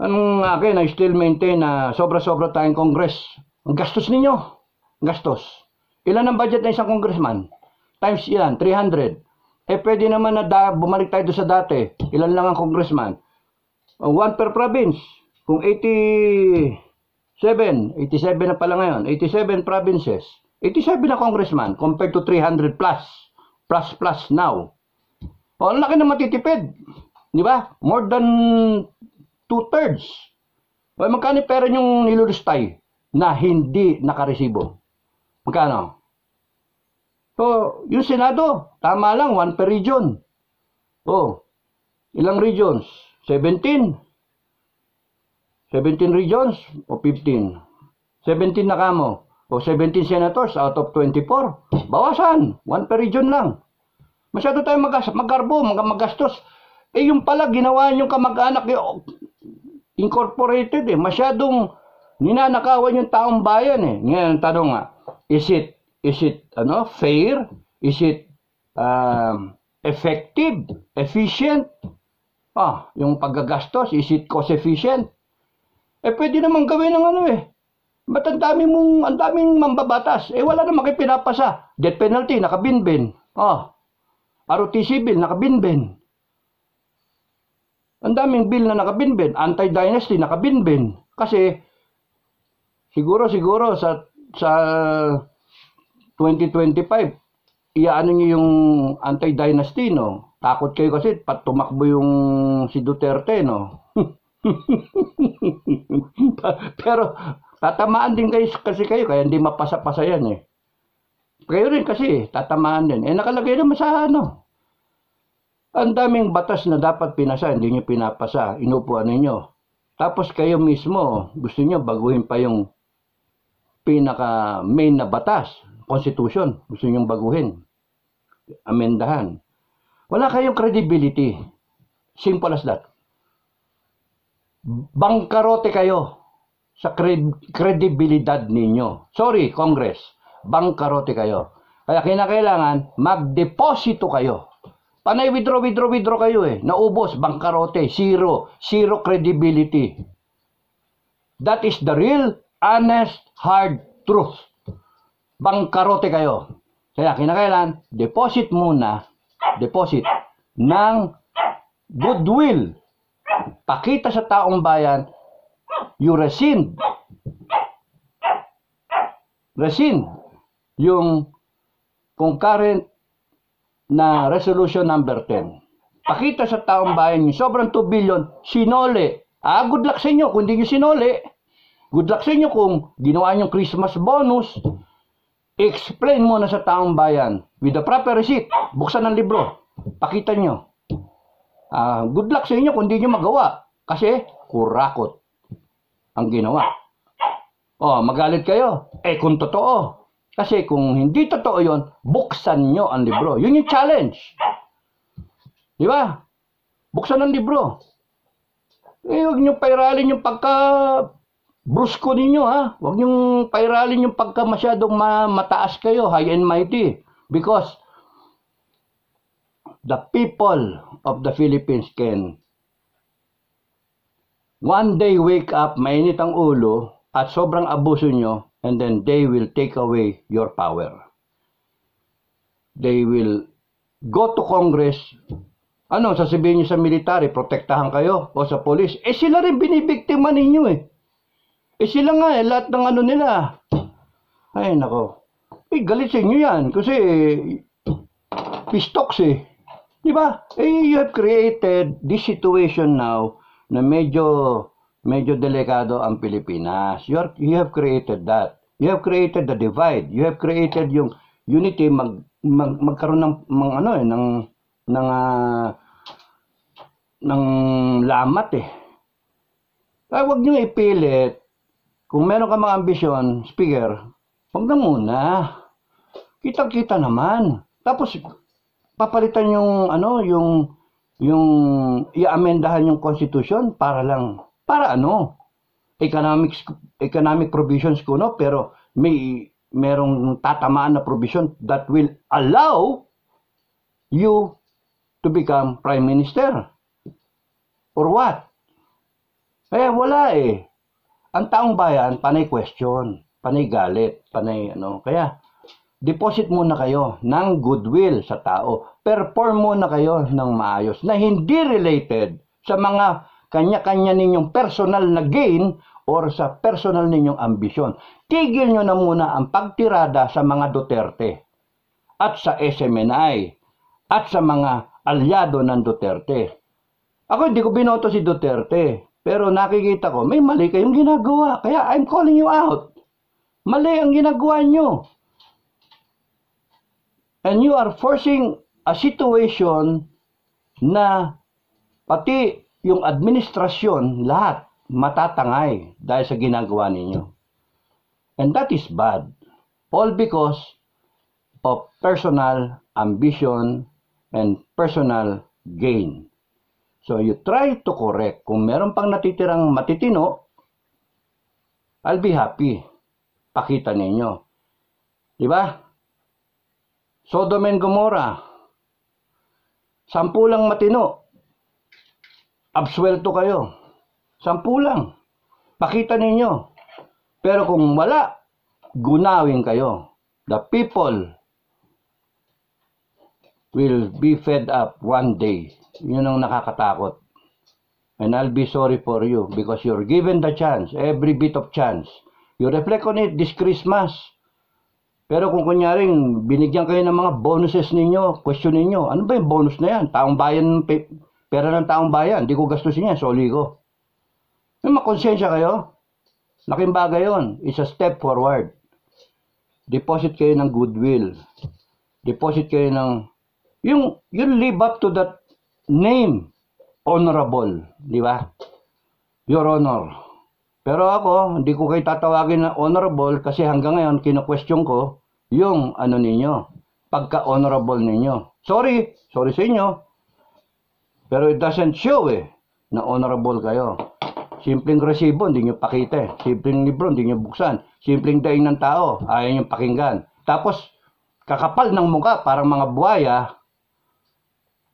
Anong akin, I still maintain na sobra-sobra tayong Congress. Ang gastos ninyo. Gastos. Ilan ang budget ng isang congressman? Times ilan? 300. Eh, pwede naman na da, bumalik tayo sa dati. Ilan lang ang congressman? One per province. Kung 87, 87 na pala ngayon, 87 provinces, 87 na congressman compared to 300 plus plus plus now. O, ang laki na matitipid. Di ba? More than two-thirds. O, magkano pera yung nilulustay na hindi nakaresibo? Magkano? So, yung Senado, tama lang, one per region. O, ilang regions? 17. 17 regions o 15? 17 na kamo. O 17 senators out of 24. Bawasan. One per region lang. Masyado tayong mag maggarbo, mag magastos. Eh yung pala ginawa yung kamag-anak eh, incorporated eh. Masyadong ninanakawan yung taong bayan eh. Ngayon tanong nga, is it is it ano fair? Is it um, effective? Efficient? Ah, yung paggagastos, is it cost efficient? Eh pwede naman gawin ng ano eh. Ba't ang dami mong, ang daming mambabatas? Eh wala naman kayo pinapasa. Death penalty, nakabinbin. Oh. ROTC bill, nakabinbin. Ang daming bill na nakabinbin. Anti-dynasty, nakabinbin. Kasi, siguro, siguro, sa, sa 2025, iyaano nyo yung anti-dynasty, no? Takot kayo kasi, pat tumakbo yung si Duterte, no? Pero, Tatamaan din kayo kasi kayo, kaya hindi mapasa-pasa yan eh. Kayo rin kasi, tatamaan din. Eh nakalagay naman sa ano. Ang daming batas na dapat pinasa, hindi nyo pinapasa, inupuan ninyo. Tapos kayo mismo, gusto nyo baguhin pa yung pinaka main na batas, constitution, gusto nyo baguhin, amendahan. Wala kayong credibility. Simple as that. Bangkarote kayo sa cred- credibilidad ninyo. Sorry, Congress, bangkarote kayo. Kaya kinakailangan magdeposito kayo. Panay withdraw, withdraw, withdraw kayo eh. Naubos, bangkarote, zero, zero credibility. That is the real, honest, hard truth. Bangkarote kayo. Kaya kinakailangan, deposit muna, deposit ng goodwill. Pakita sa taong bayan you rescind. Rescind yung concurrent na resolution number 10. Pakita sa taong bayan yung sobrang 2 billion, sinole. Ah, good luck sa inyo kung hindi nyo sinole. Good luck sa inyo kung ginawa nyo Christmas bonus. Explain mo na sa taong bayan with the proper receipt. Buksan ang libro. Pakita nyo. Ah, good luck sa inyo kung hindi nyo magawa. Kasi kurakot ang ginawa. Oh, magalit kayo. Eh kung totoo. Kasi kung hindi totoo yon, buksan nyo ang libro. Yun yung challenge. Di ba? Buksan ang libro. Eh, huwag niyong pairalin yung pagka brusko ninyo ha. Huwag niyong pairalin yung pagka masyadong ma- mataas kayo, high and mighty. Because the people of the Philippines can one day wake up, mainit ang ulo, at sobrang abuso nyo, and then they will take away your power. They will go to Congress, ano, sasabihin nyo sa military, protektahan kayo, o sa police. Eh sila rin binibiktima ninyo eh. Eh sila nga eh, lahat ng ano nila. Ay nako. Eh galit sa inyo yan, kasi pistoks eh. Di ba? Eh, you have created this situation now na medyo medyo delikado ang Pilipinas. You, are, you have created that. You have created the divide. You have created yung unity mag, mag magkaroon ng mga ano eh ng ng uh, ng lamat eh. Ay, wag niyo ipilit. Kung meron ka mga ambisyon, speaker, wag na muna. Kitang-kita naman. Tapos papalitan yung ano, yung yung i-amendahan yung constitution para lang para ano? Economic economic provisions ko no, pero may merong tatamaan na provision that will allow you to become prime minister. Or what? Eh wala eh. Ang taong bayan panay question, panay galit, panay ano. Kaya deposit muna kayo ng goodwill sa tao. Perform muna kayo ng maayos na hindi related sa mga kanya-kanya ninyong personal na gain or sa personal ninyong ambisyon. Tigil nyo na muna ang pagtirada sa mga Duterte at sa SMNI at sa mga alyado ng Duterte. Ako hindi ko binoto si Duterte, pero nakikita ko may mali kayong ginagawa. Kaya I'm calling you out. Mali ang ginagawa nyo. And you are forcing a situation na pati yung administrasyon, lahat matatangay dahil sa ginagawa ninyo. And that is bad. All because of personal ambition and personal gain. So you try to correct. Kung meron pang natitirang matitino, I'll be happy. Pakita ninyo. Di ba? Sodom and Gomorrah. Sampu lang matino. Absuelto kayo. Sampu lang. Pakita ninyo. Pero kung wala, gunawin kayo. The people will be fed up one day. Yun ang nakakatakot. And I'll be sorry for you because you're given the chance, every bit of chance. You reflect on it this Christmas. Pero kung kunyaring binigyan kayo ng mga bonuses ninyo, question ninyo, ano ba yung bonus na yan? Taong bayan, pera ng taong bayan, hindi ko gastusin yan, soli ko. May makonsensya kayo. Laking bagay yun. It's a step forward. Deposit kayo ng goodwill. Deposit kayo ng, yung, you live up to that name, honorable, di ba? Your honor. Pero ako, hindi ko kayo tatawagin na honorable kasi hanggang ngayon, kino-question ko, yung ano ninyo, pagka-honorable ninyo. Sorry, sorry sa inyo. Pero it doesn't show eh, na honorable kayo. Simpleng resibo, hindi nyo pakita eh. Simpleng libro, hindi nyo buksan. Simpleng daing ng tao, ayaw nyo pakinggan. Tapos, kakapal ng muka, parang mga buhaya.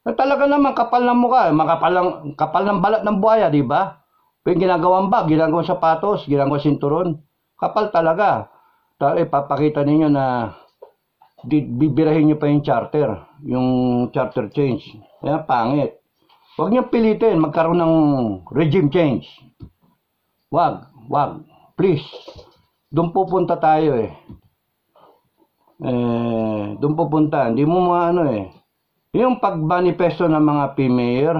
Na talaga naman, kapal ng muka. Makapal ng, kapal ng balat ng buhaya, di ba? Yung ginagawang bag, ginagawang sapatos, ginagawang sinturon. Kapal talaga. Tari, papakita ninyo na bibirahin nyo pa yung charter, yung charter change. Kaya pangit. Huwag nyo pilitin magkaroon ng regime change. Wag, wag. Please. Doon pupunta tayo eh. Eh, doon pupunta. Hindi mo mga ano eh. Yung pagmanifesto ng mga PMayor,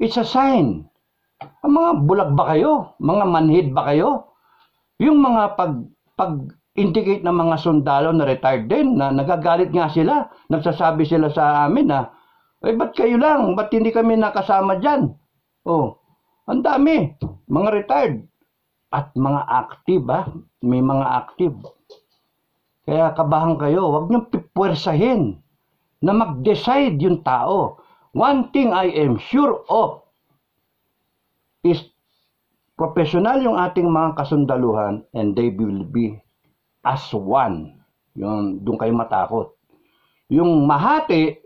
it's a sign. Ang mga bulag ba kayo? Mga manhid ba kayo? Yung mga pag pag-indicate ng mga sundalo na retired din, na nagagalit nga sila, nagsasabi sila sa amin na, eh, ba't kayo lang? Ba't hindi kami nakasama dyan? Oh, ang dami. Mga retired. At mga active, ha? May mga active. Kaya kabahan kayo, huwag niyong pipwersahin na mag-decide yung tao. One thing I am sure of, is professional yung ating mga kasundaluhan and they will be as one. Yung doon kayo matakot. Yung mahati,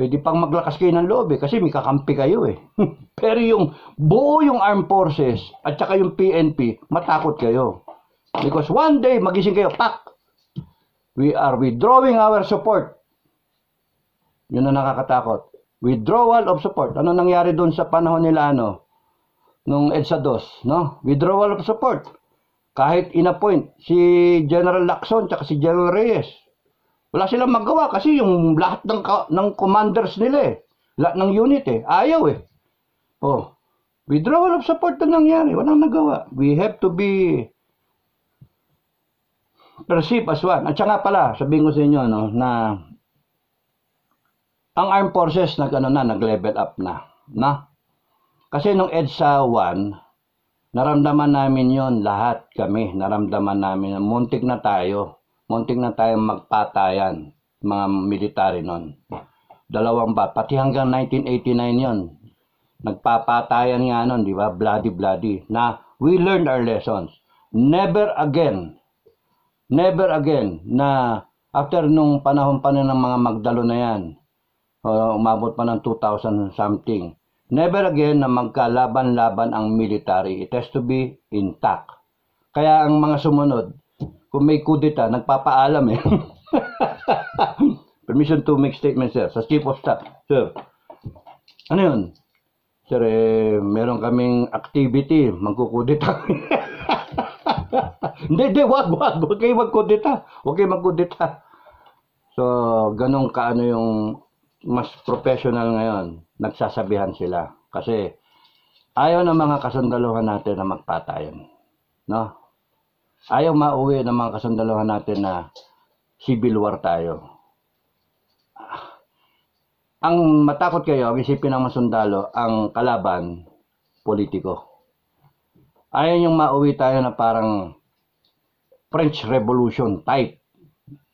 pwede pang maglakas kayo ng loob eh, kasi may kakampi kayo eh. Pero yung buo yung armed forces at saka yung PNP, matakot kayo. Because one day, magising kayo, pak! We are withdrawing our support. Yun ang nakakatakot. Withdrawal of support. Ano nangyari doon sa panahon nila, ano? Nung EDSA DOS, no? Withdrawal of support. Kahit inappoint si General Lacson at si General Reyes. Wala silang magawa kasi yung lahat ng, ng commanders nila eh. Lahat ng unit eh. Ayaw eh. Oh. Withdrawal of support na nangyari. Walang nagawa. We have to be perceive as one. At saka pala, sabihin ko sa inyo, no, na ang armed forces nag, ano na, nag-level up na. Na? Kasi nung EDSA 1, naramdaman namin yon lahat kami. Naramdaman namin na muntik na tayo. Muntik na tayo magpatayan, mga military noon. Dalawang ba, pati hanggang 1989 yon Nagpapatayan nga nun, di ba? Bloody-bloody. Na we learned our lessons. Never again Never again na after nung panahon pa na ng mga Magdalo na yan, uh, umabot pa ng 2000 something, never again na magkalaban-laban ang military. It has to be intact. Kaya ang mga sumunod, kung may kudita, nagpapaalam eh. Permission to make statement, sir. Sa Chief of Staff. Sir, ano yun? Sir, eh, meron kaming activity, magkukudita. Hindi, hindi, wag, wag. Huwag kayo magkudita. Huwag kayo magkudita. So, ganun kaano yung mas professional ngayon. Nagsasabihan sila. Kasi, ayaw ng mga kasundaluhan natin na magpatayan. No? Ayaw mauwi ng mga kasundaluhan natin na civil war tayo. Ang matakot kayo, ang isipin ng masundalo, ang kalaban, politiko. Ayaw yung mauwi tayo na parang French Revolution type.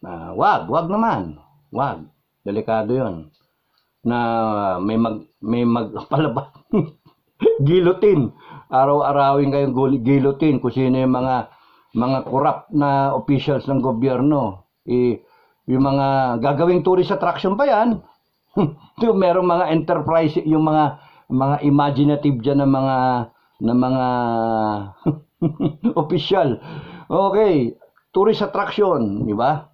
Uh, wag, wag naman. Wag. Delikado 'yon. Na may mag may magpalabas. guillotine. Araw-arawin kayong guillotine kung sino yung mga mga corrupt na officials ng gobyerno. I, yung mga gagawing tourist attraction pa yan. yung merong mga enterprise, yung mga mga imaginative dyan ng mga ng mga official. Okay, tourist attraction, di ba?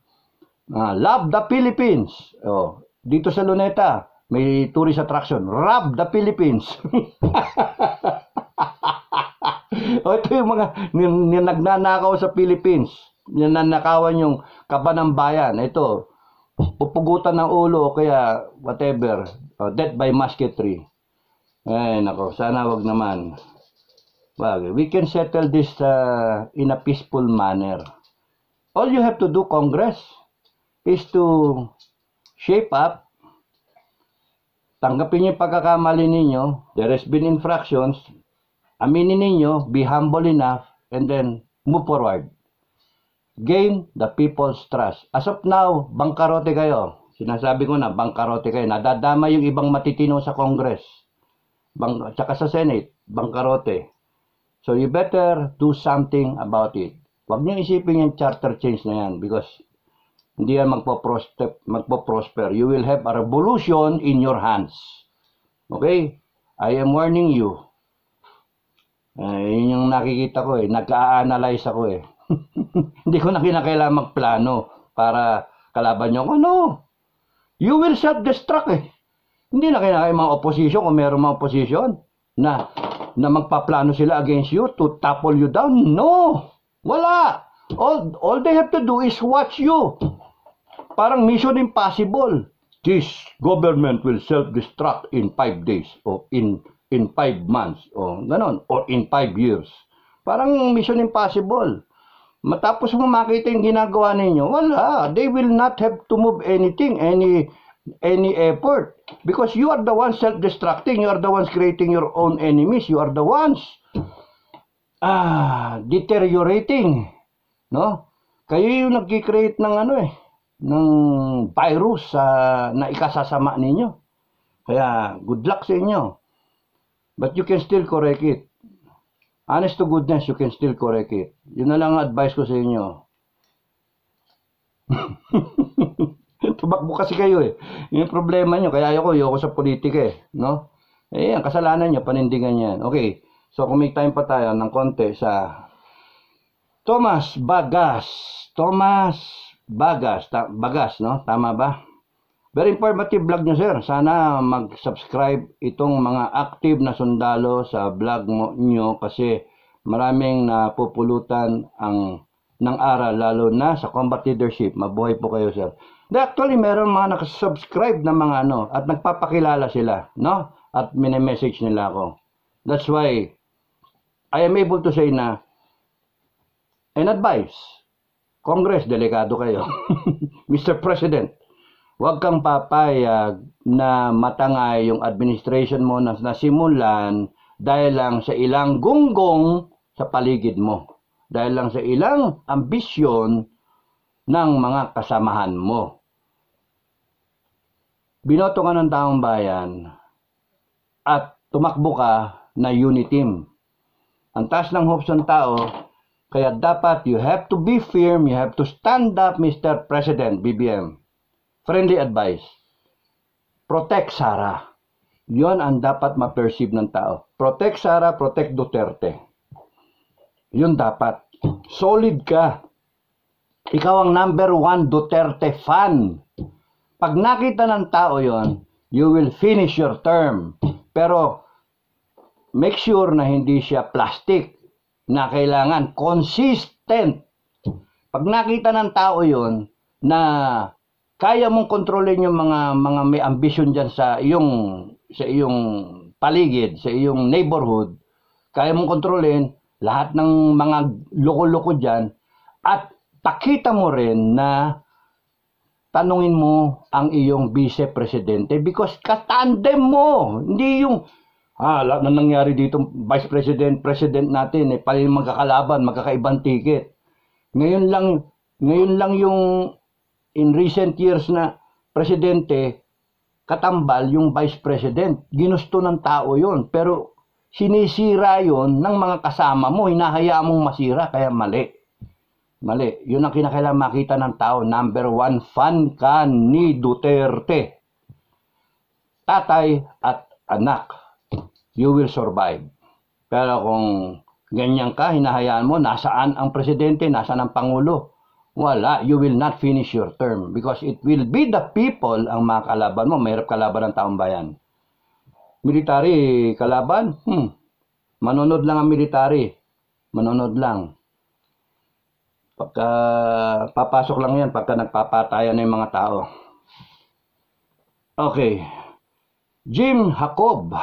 Uh, love the Philippines. Oh, dito sa Luneta, may tourist attraction. Rob the Philippines. oh, ito yung mga nagnanakaw sa Philippines. Ninanakawan yung kaba ng bayan. Ito, pupugutan ng ulo kaya whatever. Oh, death by musketry. Ay, nako, sana wag naman. Well, we can settle this uh, in a peaceful manner. All you have to do, Congress, is to shape up, tanggapin yung pagkakamali ninyo, there has been infractions, aminin ninyo, be humble enough, and then move forward. Gain the people's trust. As of now, bangkarote kayo. Sinasabi ko na, bangkarote kayo. Nadadama yung ibang matitino sa Congress. Bang, tsaka sa Senate, bangkarote. So you better do something about it. Huwag niyo isipin yung charter change na yan because hindi yan magpo-prosper, magpo-prosper. You will have a revolution in your hands. Okay? I am warning you. Uh, yun yung nakikita ko eh. Nag-a-analyze ako eh. hindi ko na kinakailangan magplano para kalaban nyo. Ano? You will self-destruct eh. Hindi na kailangan mga opposition kung meron mga opposition na na magpaplano sila against you to topple you down? No! Wala! All, all they have to do is watch you. Parang mission impossible. This government will self-destruct in five days or in in five months o ganon or in five years. Parang mission impossible. Matapos mo makita yung ginagawa ninyo, wala. They will not have to move anything, any any effort. Because you are the ones self-destructing. You are the ones creating your own enemies. You are the ones ah, deteriorating. No? Kayo yung nag-create ng ano eh, ng virus uh, na ikasasama ninyo. Kaya good luck sa inyo. But you can still correct it. Honest to goodness, you can still correct it. Yun na lang ang advice ko sa inyo. Tumakbo kasi kayo eh. Yung problema nyo, kaya ayoko, ayoko sa politika eh. No? Eh, ang kasalanan nyo, panindigan yan. Okay, so kung may time pa tayo ng konti sa Thomas Bagas. Thomas Bagas. Ta- Bagas, no? Tama ba? Very informative vlog nyo, sir. Sana mag-subscribe itong mga active na sundalo sa vlog mo nyo kasi maraming napupulutan ang ng aral, lalo na sa combat leadership. Mabuhay po kayo, sir. Actually, meron mga nakasubscribe na mga ano, at nagpapakilala sila, no? At mini-message nila ako. That's why I am able to say na and advice, Congress, delikado kayo. Mr. President, huwag kang papayag na matangay yung administration mo na nasimulan dahil lang sa ilang gunggong sa paligid mo. Dahil lang sa ilang ambisyon ng mga kasamahan mo. Binoto ka ng taong bayan at tumakbo ka na unity team. Ang taas ng hopes ng tao, kaya dapat you have to be firm, you have to stand up, Mr. President, BBM. Friendly advice. Protect Sara. Yon ang dapat ma-perceive ng tao. Protect Sara, protect Duterte. Yun dapat. Solid ka. Ikaw ang number one Duterte fan. Pag nakita ng tao yon, you will finish your term. Pero make sure na hindi siya plastic na kailangan consistent. Pag nakita ng tao yon na kaya mong kontrolin yung mga mga may ambition diyan sa iyong sa iyong paligid, sa iyong neighborhood, kaya mong kontrolin lahat ng mga loko-loko diyan at pakita mo rin na tanungin mo ang iyong vice presidente because katandem mo, hindi yung ah, lahat na nangyari dito, vice president, president natin, eh, pala yung magkakalaban, magkakaibang ticket. Ngayon lang, ngayon lang yung in recent years na presidente, katambal yung vice president. Ginusto ng tao yon pero sinisira yon ng mga kasama mo, hinahayaan mong masira, kaya mali. Mali. Yun ang kinakailangan makita ng tao. Number one, fan ka ni Duterte. Tatay at anak. You will survive. Pero kung ganyan ka, hinahayaan mo, nasaan ang presidente, nasaan ang pangulo? Wala. You will not finish your term. Because it will be the people ang mga kalaban mo. Mahirap kalaban ng taong bayan. Military kalaban? Hmm. Manunod lang ang military. Manunod lang. Pagka papasok lang yan pagka nagpapatayan ng mga tao. Okay. Jim Jacob.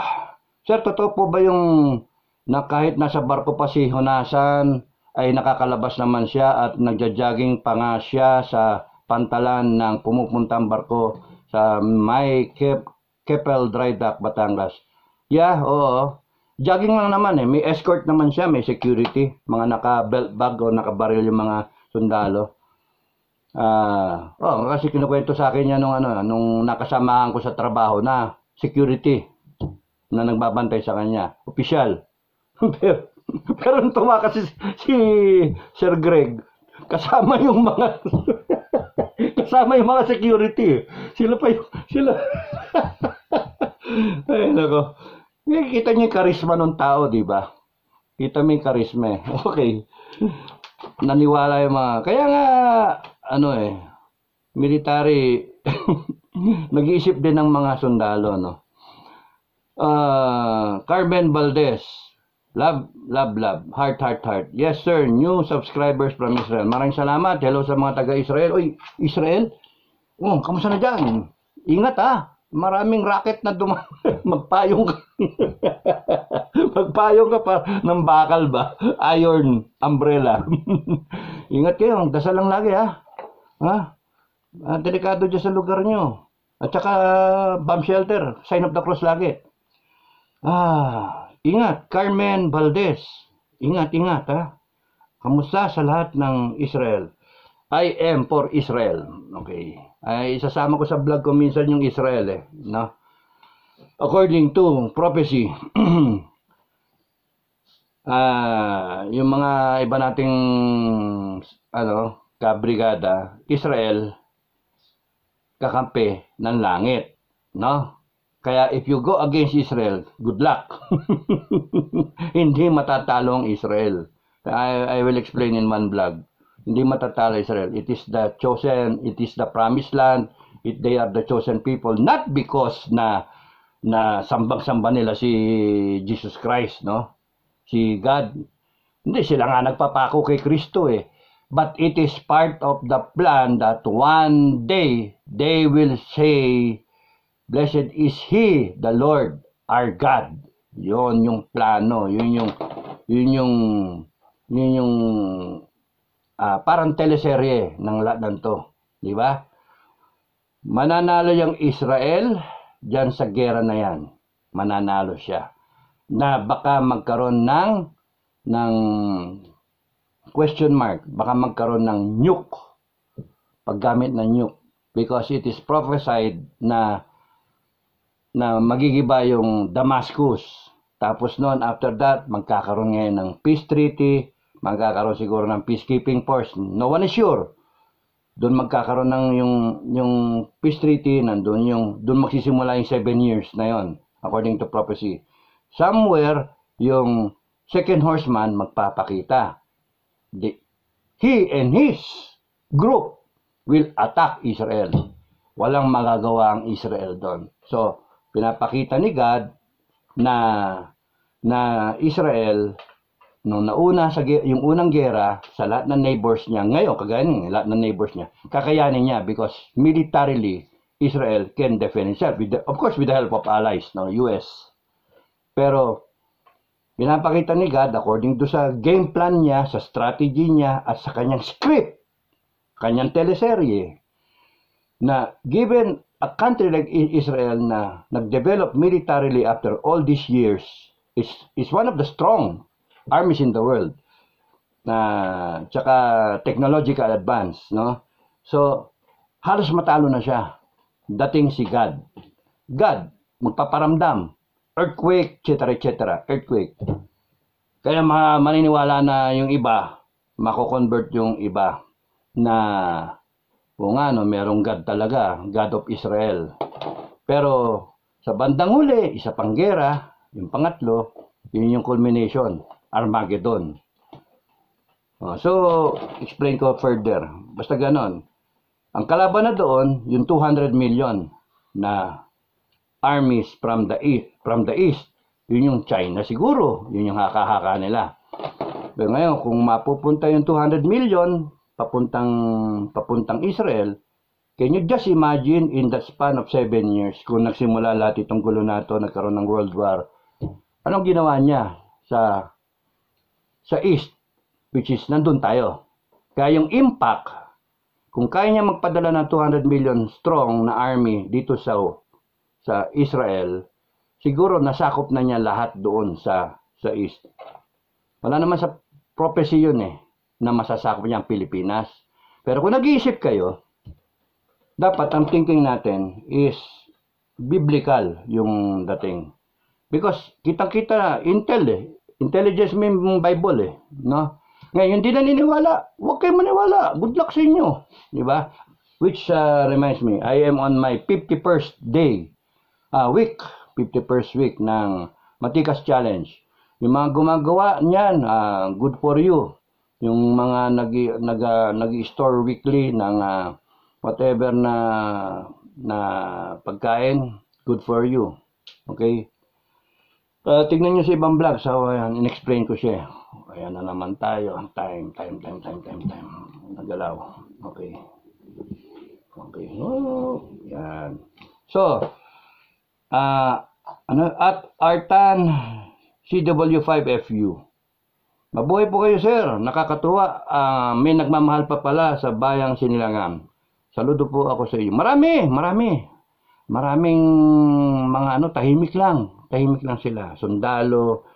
Sir, totoo po ba yung na kahit nasa barko pa si Honasan ay nakakalabas naman siya at nagja-jogging pa nga siya sa pantalan ng pumupuntang barko sa May Kep Kepel Dry Dock, Batangas. Yeah, oo. Jogging lang naman eh. May escort naman siya, may security. Mga naka-belt bag o naka-baril yung mga sundalo. Ah, uh, oh, kasi kinukwento sa akin niya nung ano, nung nakasamahan ko sa trabaho na security na nagbabantay sa kanya, official. pero, pero nung tumakas si, si Sir Greg, kasama yung mga kasama yung mga security. Sila pa yung sila Ay, nako. Kita niyo yung karisma ng tao, di ba? Kita mo yung karisma. eh. Okay. Naniwala yung mga... Kaya nga, ano eh, military, nag-iisip din ng mga sundalo, no? Uh, Carmen Valdez, love, love, love, heart, heart, heart. Yes, sir, new subscribers from Israel. Maraming salamat. Hello sa mga taga-Israel. Uy, Israel? Oh, kamusta na dyan? Ingat ah. Maraming racket na duma magpayong ka. magpayong ka pa ng bakal ba? Iron umbrella. Ingat kayo, dasal lang lagi ha. Ha? Ah, delikado dyan sa lugar nyo. At saka bomb shelter, sign of the cross lagi. Ah, ingat, Carmen Valdez. Ingat, ingat ha. Kamusta sa lahat ng Israel? I am for Israel. Okay. Ay isasama ko sa vlog ko minsan yung Israel eh, no? according to prophecy, ah yung mga iba nating ano, kabrigada, Israel kakampi ng langit, no? Kaya if you go against Israel, good luck. Hindi matatalo ang Israel. I, I will explain in one vlog. Hindi matatalo Israel. It is the chosen, it is the promised land. It, they are the chosen people. Not because na na sambang-samba nila si Jesus Christ, no? Si God. Hindi sila nga nagpapako kay Kristo eh. But it is part of the plan that one day they will say, Blessed is He, the Lord, our God. Yon yung plano, yun yung, yun yung, yun yung, uh, parang teleserye ng lahat ng to. Di ba? Mananalo yung Israel dyan sa gera na yan. Mananalo siya. Na baka magkaroon ng, ng question mark, baka magkaroon ng nuke, paggamit ng nuke. Because it is prophesied na na magigiba yung Damascus. Tapos noon, after that, magkakaroon ngayon ng peace treaty, magkakaroon siguro ng peacekeeping force. No one is sure. Doon magkakaroon ng yung, yung peace treaty, nandun yung, doon magsisimula yung seven years na yon according to prophecy. Somewhere, yung second horseman magpapakita the, he and his group will attack Israel. Walang magagawa ang Israel doon. So, pinapakita ni God na na Israel nung nauna sa yung unang gera sa lahat ng neighbors niya ngayon kagaya ng lahat ng neighbors niya kakayanin niya because militarily Israel can defend itself with the, of course with the help of allies no US pero Pinapakita ni God according to sa game plan niya, sa strategy niya, at sa kanyang script, kanyang teleserye, na given a country like Israel na nag-develop militarily after all these years, is, is one of the strong armies in the world na tsaka technological advance, no? So, halos matalo na siya. Dating si God. God, magpaparamdam earthquake, etc., etc., earthquake. Kaya ma maniniwala na yung iba, mako-convert yung iba na o nga no, merong God talaga, God of Israel. Pero sa bandang huli, isa pang gera, yung pangatlo, yun yung culmination, Armageddon. Uh, so, explain ko further. Basta ganon. Ang kalaban na doon, yung 200 million na armies from the east, from the east. Yun yung China siguro. Yun yung haka-haka nila. Pero ngayon, kung mapupunta yung 200 million papuntang, papuntang Israel, can you just imagine in that span of 7 years, kung nagsimula lahat itong gulo na ito, nagkaroon ng World War, anong ginawa niya sa sa east, which is nandun tayo. Kaya yung impact, kung kaya niya magpadala ng 200 million strong na army dito sa sa Israel, siguro nasakop na niya lahat doon sa sa east. Wala naman sa prophecy yun eh, na masasakop niya ang Pilipinas. Pero kung nag-iisip kayo, dapat ang thinking natin is biblical yung dating. Because kitang-kita intel eh. Intelligence may Bible eh, no? Ngayon, hindi naniniwala. Huwag kayo maniwala. Good luck sa inyo. Di ba? Which uh, reminds me, I am on my 51st day uh, week, 51st week ng Matikas Challenge. Yung mga gumagawa niyan, uh, good for you. Yung mga nag nag nag-store weekly ng uh, whatever na na pagkain, good for you. Okay? Uh, tignan nyo sa ibang vlog. So, ayan, in-explain ko siya. Ayan na naman tayo. Time, time, time, time, time, time. Nagalaw. Okay. Okay. Oh, yan. So, uh, ano, at Artan CW5FU. Mabuhay po kayo sir, nakakatuwa. Uh, may nagmamahal pa pala sa bayang sinilangan. Saludo po ako sa iyo. Marami, marami. Maraming mga ano, tahimik lang. Tahimik lang sila. Sundalo,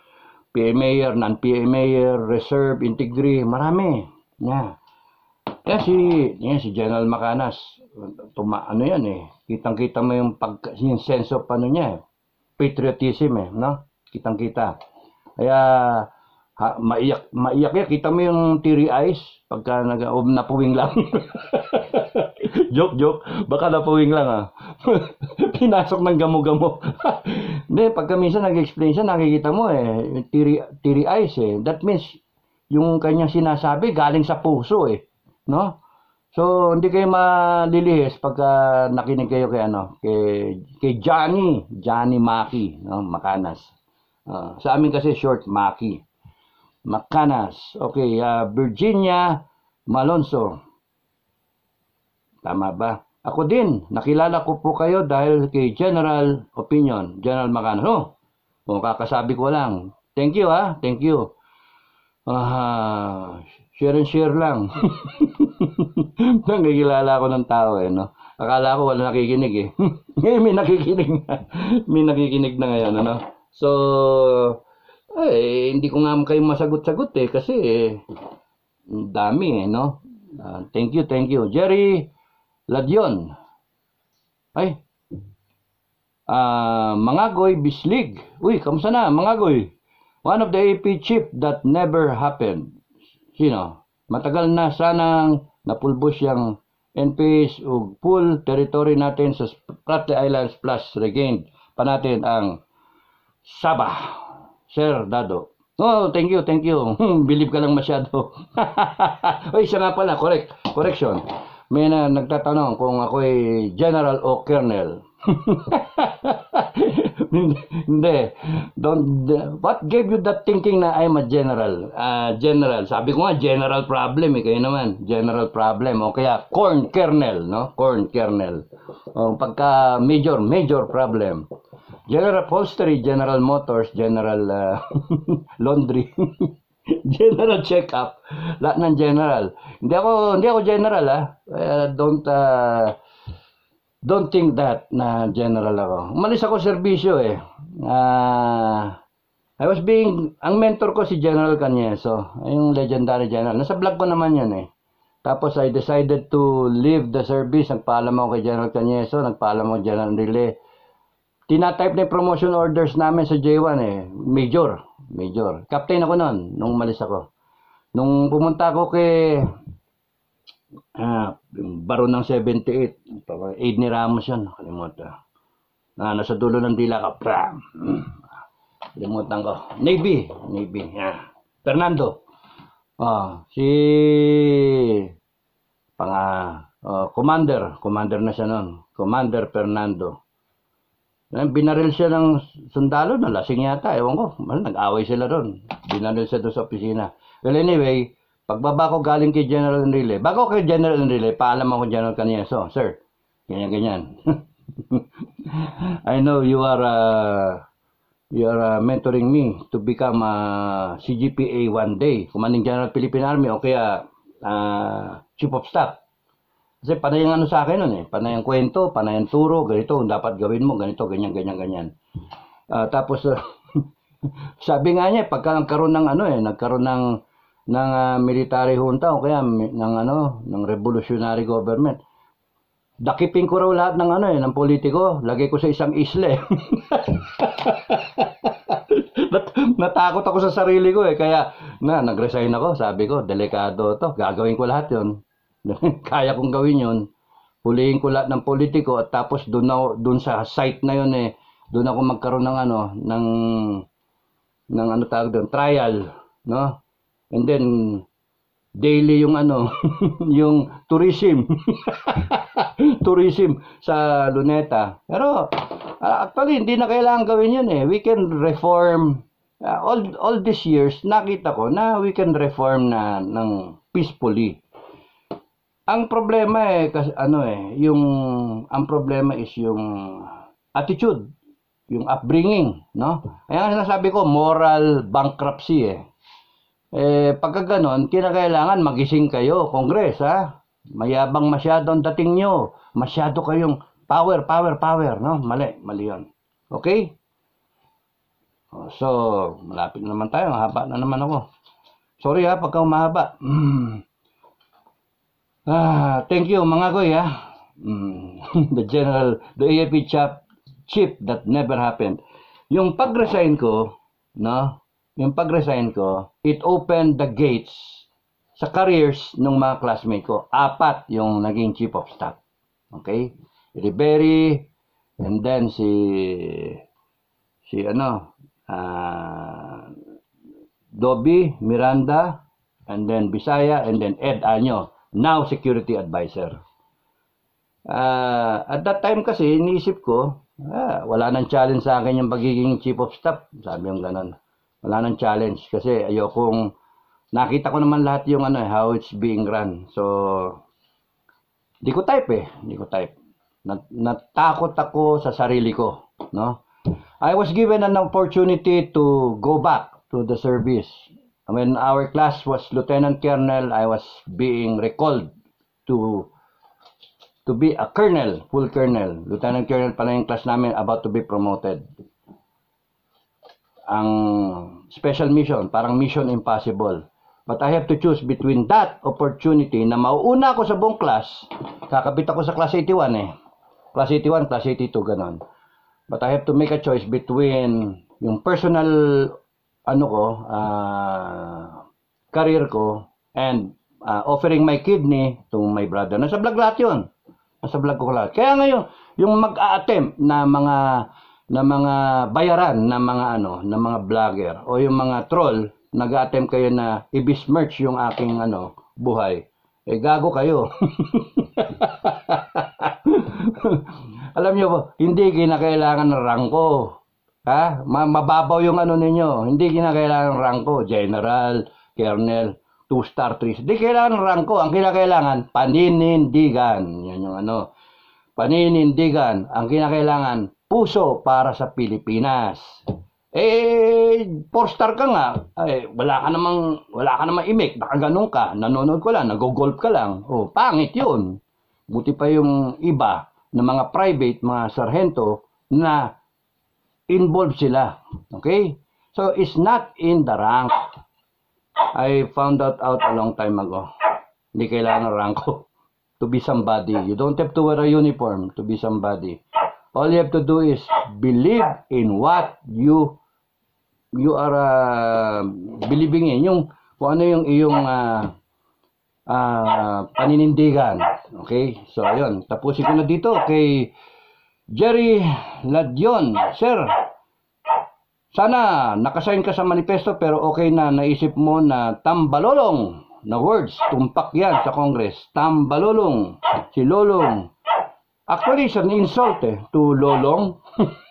PA Mayor, non-PA Mayor, Reserve, Integri, marami. Yeah. Yan si, yan si General Macanas. Tuma, ano yan eh. Kitang-kita mo yung, pag, yung sense of ano niya eh. patriotism eh, no? Kitang-kita. Kaya ha, maiyak maiyak ya kita mo yung teary eyes pagka nag o napuwing lang. joke joke, baka napuwing lang ah. Pinasok ng gamo-gamo. Hindi, pagka minsan nag-explain siya, nakikita mo eh, teary, teary eyes eh. That means yung kanyang sinasabi galing sa puso eh. No? So, hindi kayo malilihis pagka nakinig kayo kay ano, kay, kay Johnny, Johnny Maki, no, Makanas. Uh, sa amin kasi short Maki. Makanas. Okay, uh, Virginia Malonzo. Tama ba? Ako din, nakilala ko po kayo dahil kay General Opinion, General Makanas. Oh, kung kakasabi ko lang. Thank you ha, thank you. Ah, uh, share and share lang. Nangigilala ako ng tao eh, no? Akala ko wala nakikinig eh. Ngayon may nakikinig na. may nakikinig na ngayon, ano? So, eh, hindi ko nga kayo masagot-sagot eh, kasi eh, dami eh, no? Uh, thank you, thank you. Jerry Ladion. Ay, uh, Mangagoy Bislig. Uy, kamusta na, Mangagoy? One of the AP chief that never happened. Sino? Matagal na sanang napulbos yung NPS ug full territory natin sa Spratly Islands plus regained pa natin ang Sabah. Sir Dado. Oh, thank you, thank you. Believe ka lang masyado. Oy, siya nga pala, correct. Correction. May na nagtatanong kung ako ay general o colonel. Hindi. Don't, what gave you that thinking na I'm a general? Uh, general. Sabi ko nga, general problem. Eh, kayo naman. General problem. O kaya, corn kernel. No? Corn kernel. O pagka major, major problem. General Upholstery, General Motors, General uh, Laundry. general check-up. Lahat ng general. Hindi ako, hindi ako general ah. Uh, don't, uh, don't think that na general ako. Umalis ako serbisyo eh. Uh, I was being, ang mentor ko si General Canyeso, yung legendary general. Nasa vlog ko naman yun eh. Tapos I decided to leave the service. Nagpaalam ako kay General Canyeso, nagpaalam ako kay General Rile. Tinatype na yung promotion orders namin sa J1 eh. Major. Major. Captain ako noon, nung umalis ako. Nung pumunta ako kay ah, baron ng 78, aid ni Ramos yun, nakalimutan. Na, nasa dulo ng dila ka, pram. Limutan ko. Navy. Navy. Yeah. Fernando. Oh, si pang uh, commander, commander na siya noon. Commander Fernando. Binaril siya ng sundalo, nalasing yata, ewan ko. Nag-away sila doon. Binaril siya doon sa opisina. Well, anyway, pagbaba ko galing kay General Enrile, bago kay General Enrile, paalam ako General kanina. So, sir, ganyan-ganyan. I know you are uh, you are uh, mentoring me to become a CGPA one day, Commanding General Philippine Army o kaya uh, Chief of Staff. Kasi panay ang ano sa akin nun eh. Panay ang kwento, panay ang turo, ganito, dapat gawin mo, ganito, ganyan, ganyan, ganyan. Uh, tapos, sabi nga niya, pagka nagkaroon ng ano eh, nagkaroon ng, ng uh, military junta o kaya ng ano, ng revolutionary government, dakipin ko raw lahat ng ano eh, ng politiko, lagay ko sa isang isle. Nat- natakot ako sa sarili ko eh, kaya na, nag-resign ako, sabi ko, delikado to, gagawin ko lahat yon Kaya kong gawin yun. Huliin ko lahat ng politiko at tapos doon na doon sa site na yun eh doon ako magkaroon ng ano ng ng ano tawag doon trial no? And then daily yung ano yung tourism. Tourism sa Luneta. Pero uh, actually hindi na kailangan gawin yun eh. We can reform uh, all all these years nakita ko na we can reform na ng peacefully ang problema eh kasi ano eh, yung ang problema is yung attitude, yung upbringing, no? Kaya nga sinasabi ko moral bankruptcy eh. Eh pagka ganoon, kinakailangan magising kayo, Congress, ha? Mayabang masyado ang dating nyo. Masyado kayong power, power, power, no? Mali, mali 'yon. Okay? Oh, so, malapit naman tayo, haba na naman ako. Sorry ha, pagka umahaba. Mm. Ah, thank you mga goy ha. Mm, the general, the AFP chap, chief that never happened. yung pag-resign ko, no? Yung pag-resign ko, it opened the gates sa careers ng mga classmate ko. Apat yung naging chief of staff. Okay? Ribery, and then si si ano, ah Dobby, Miranda, and then Bisaya, and then Ed Anyo, now security advisor. Ah, at that time kasi, iniisip ko, ah, wala nang challenge sa akin yung pagiging chief of staff. Sabi yung ganun. Wala nang challenge kasi ayokong nakita ko naman lahat yung ano, eh, how it's being run. So, di ko type eh. Di ko type. Nat- natakot ako sa sarili ko. No? I was given an opportunity to go back to the service. When our class was Lieutenant Colonel, I was being recalled to to be a colonel, full colonel. Lieutenant Colonel pala yung class namin about to be promoted. Ang special mission, parang mission impossible. But I have to choose between that opportunity na mauuna ako sa buong class, kakabit ako sa class 81 eh. Class 81, class 82, ganon. But I have to make a choice between yung personal ano ko, ah, career ko, and ah, offering my kidney to my brother. Nasa vlog lahat yun. Nasa vlog ko lahat. Kaya ngayon, yung mag-a-attempt na mga na mga bayaran na mga ano, na mga vlogger o yung mga troll, nag-attempt kayo na i-besmirch yung aking ano, buhay. Eh gago kayo. Alam niyo po, hindi kinakailangan ng rangko. Ha? Ma- mababaw yung ano ninyo. Hindi kinakailangan ng rangko. General, Colonel, two star, three star. Hindi kailangan ng rangko. Ang kinakailangan, paninindigan. Yan yung ano. Paninindigan. Ang kinakailangan, puso para sa Pilipinas. Eh, four star ka nga. Eh, wala ka namang, wala ka namang imik. Nakaganon ka. Nanonood ko lang. Nag-golf ka lang. Oh, pangit yun. Buti pa yung iba na mga private, mga sarhento na involved sila. Okay? So, it's not in the rank. I found that out a long time ago. Hindi kailangan ng rank ko to be somebody. You don't have to wear a uniform to be somebody. All you have to do is believe in what you you are uh, believing in. Yung kung ano yung iyong uh, uh, paninindigan. Okay? So, ayun. Tapusin ko na dito kay Jerry Ladyon. Sir, sana nakasign ka sa manifesto pero okay na naisip mo na tambalolong na words. Tumpak yan sa Congress. Tambalolong. Si Lolong. Actually, it's an insult eh, to Lolong.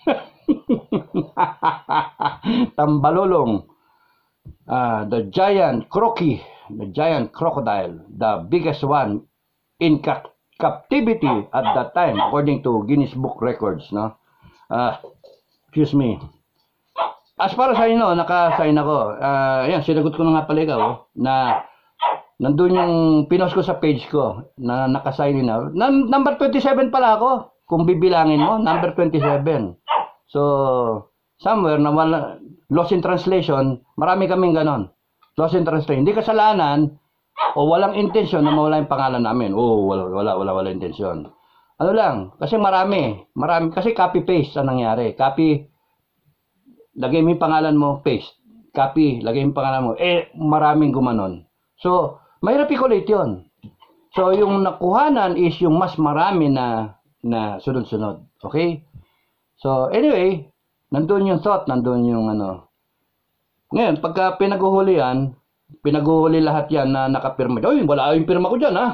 Tambalolong. Ah, the giant crocky, the giant crocodile, the biggest one in captivity at that time according to Guinness Book Records, no? Ah, excuse me. As para sa inyo, naka-sign ako. Ah, ayan, sinagot ko na nga pala ikaw, oh, na nandun yung pinost ko sa page ko na nakasign na. Num- number 27 pala ako. Kung bibilangin mo, number 27. So, somewhere na wala, lost in translation, marami kaming ganon. Lost in translation. Hindi kasalanan o walang intensyon na mawala yung pangalan namin. Oh, wala, wala, wala, wala intensyon. Ano lang, kasi marami. Marami, kasi copy-paste ang nangyari. Copy, lagay mo yung pangalan mo, paste. Copy, lagay mo yung pangalan mo. Eh, maraming gumanon. So, mahirap i-collate yun. So, yung nakuhanan is yung mas marami na na sunod-sunod. Okay? So, anyway, nandun yung thought, nandun yung ano. Ngayon, pagka pinaghuhuli yan, pinaghuhuli lahat yan na nakapirma. Oy, wala yung pirma ko dyan, ha?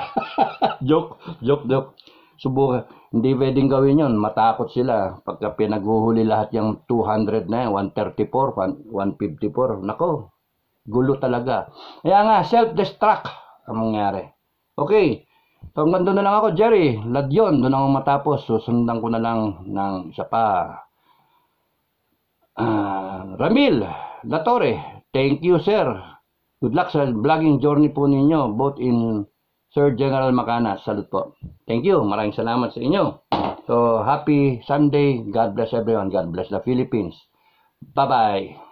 joke, joke, joke. Subukan. Hindi pwedeng gawin yun. Matakot sila. Pagka pinaghuhuli lahat yung 200 na yan, 134, 154. Nako, gulo talaga. Kaya nga, self-destruct ang mangyari. Okay. So, hanggang na lang ako, Jerry. Ladyon, doon ako matapos. Susundan ko na lang ng isa pa. Ah, Ramil Latore, thank you, sir. Good luck sa vlogging journey po ninyo, both in Sir General Macana. Salute po. Thank you. Maraming salamat sa inyo. So, happy Sunday. God bless everyone. God bless the Philippines. Bye-bye.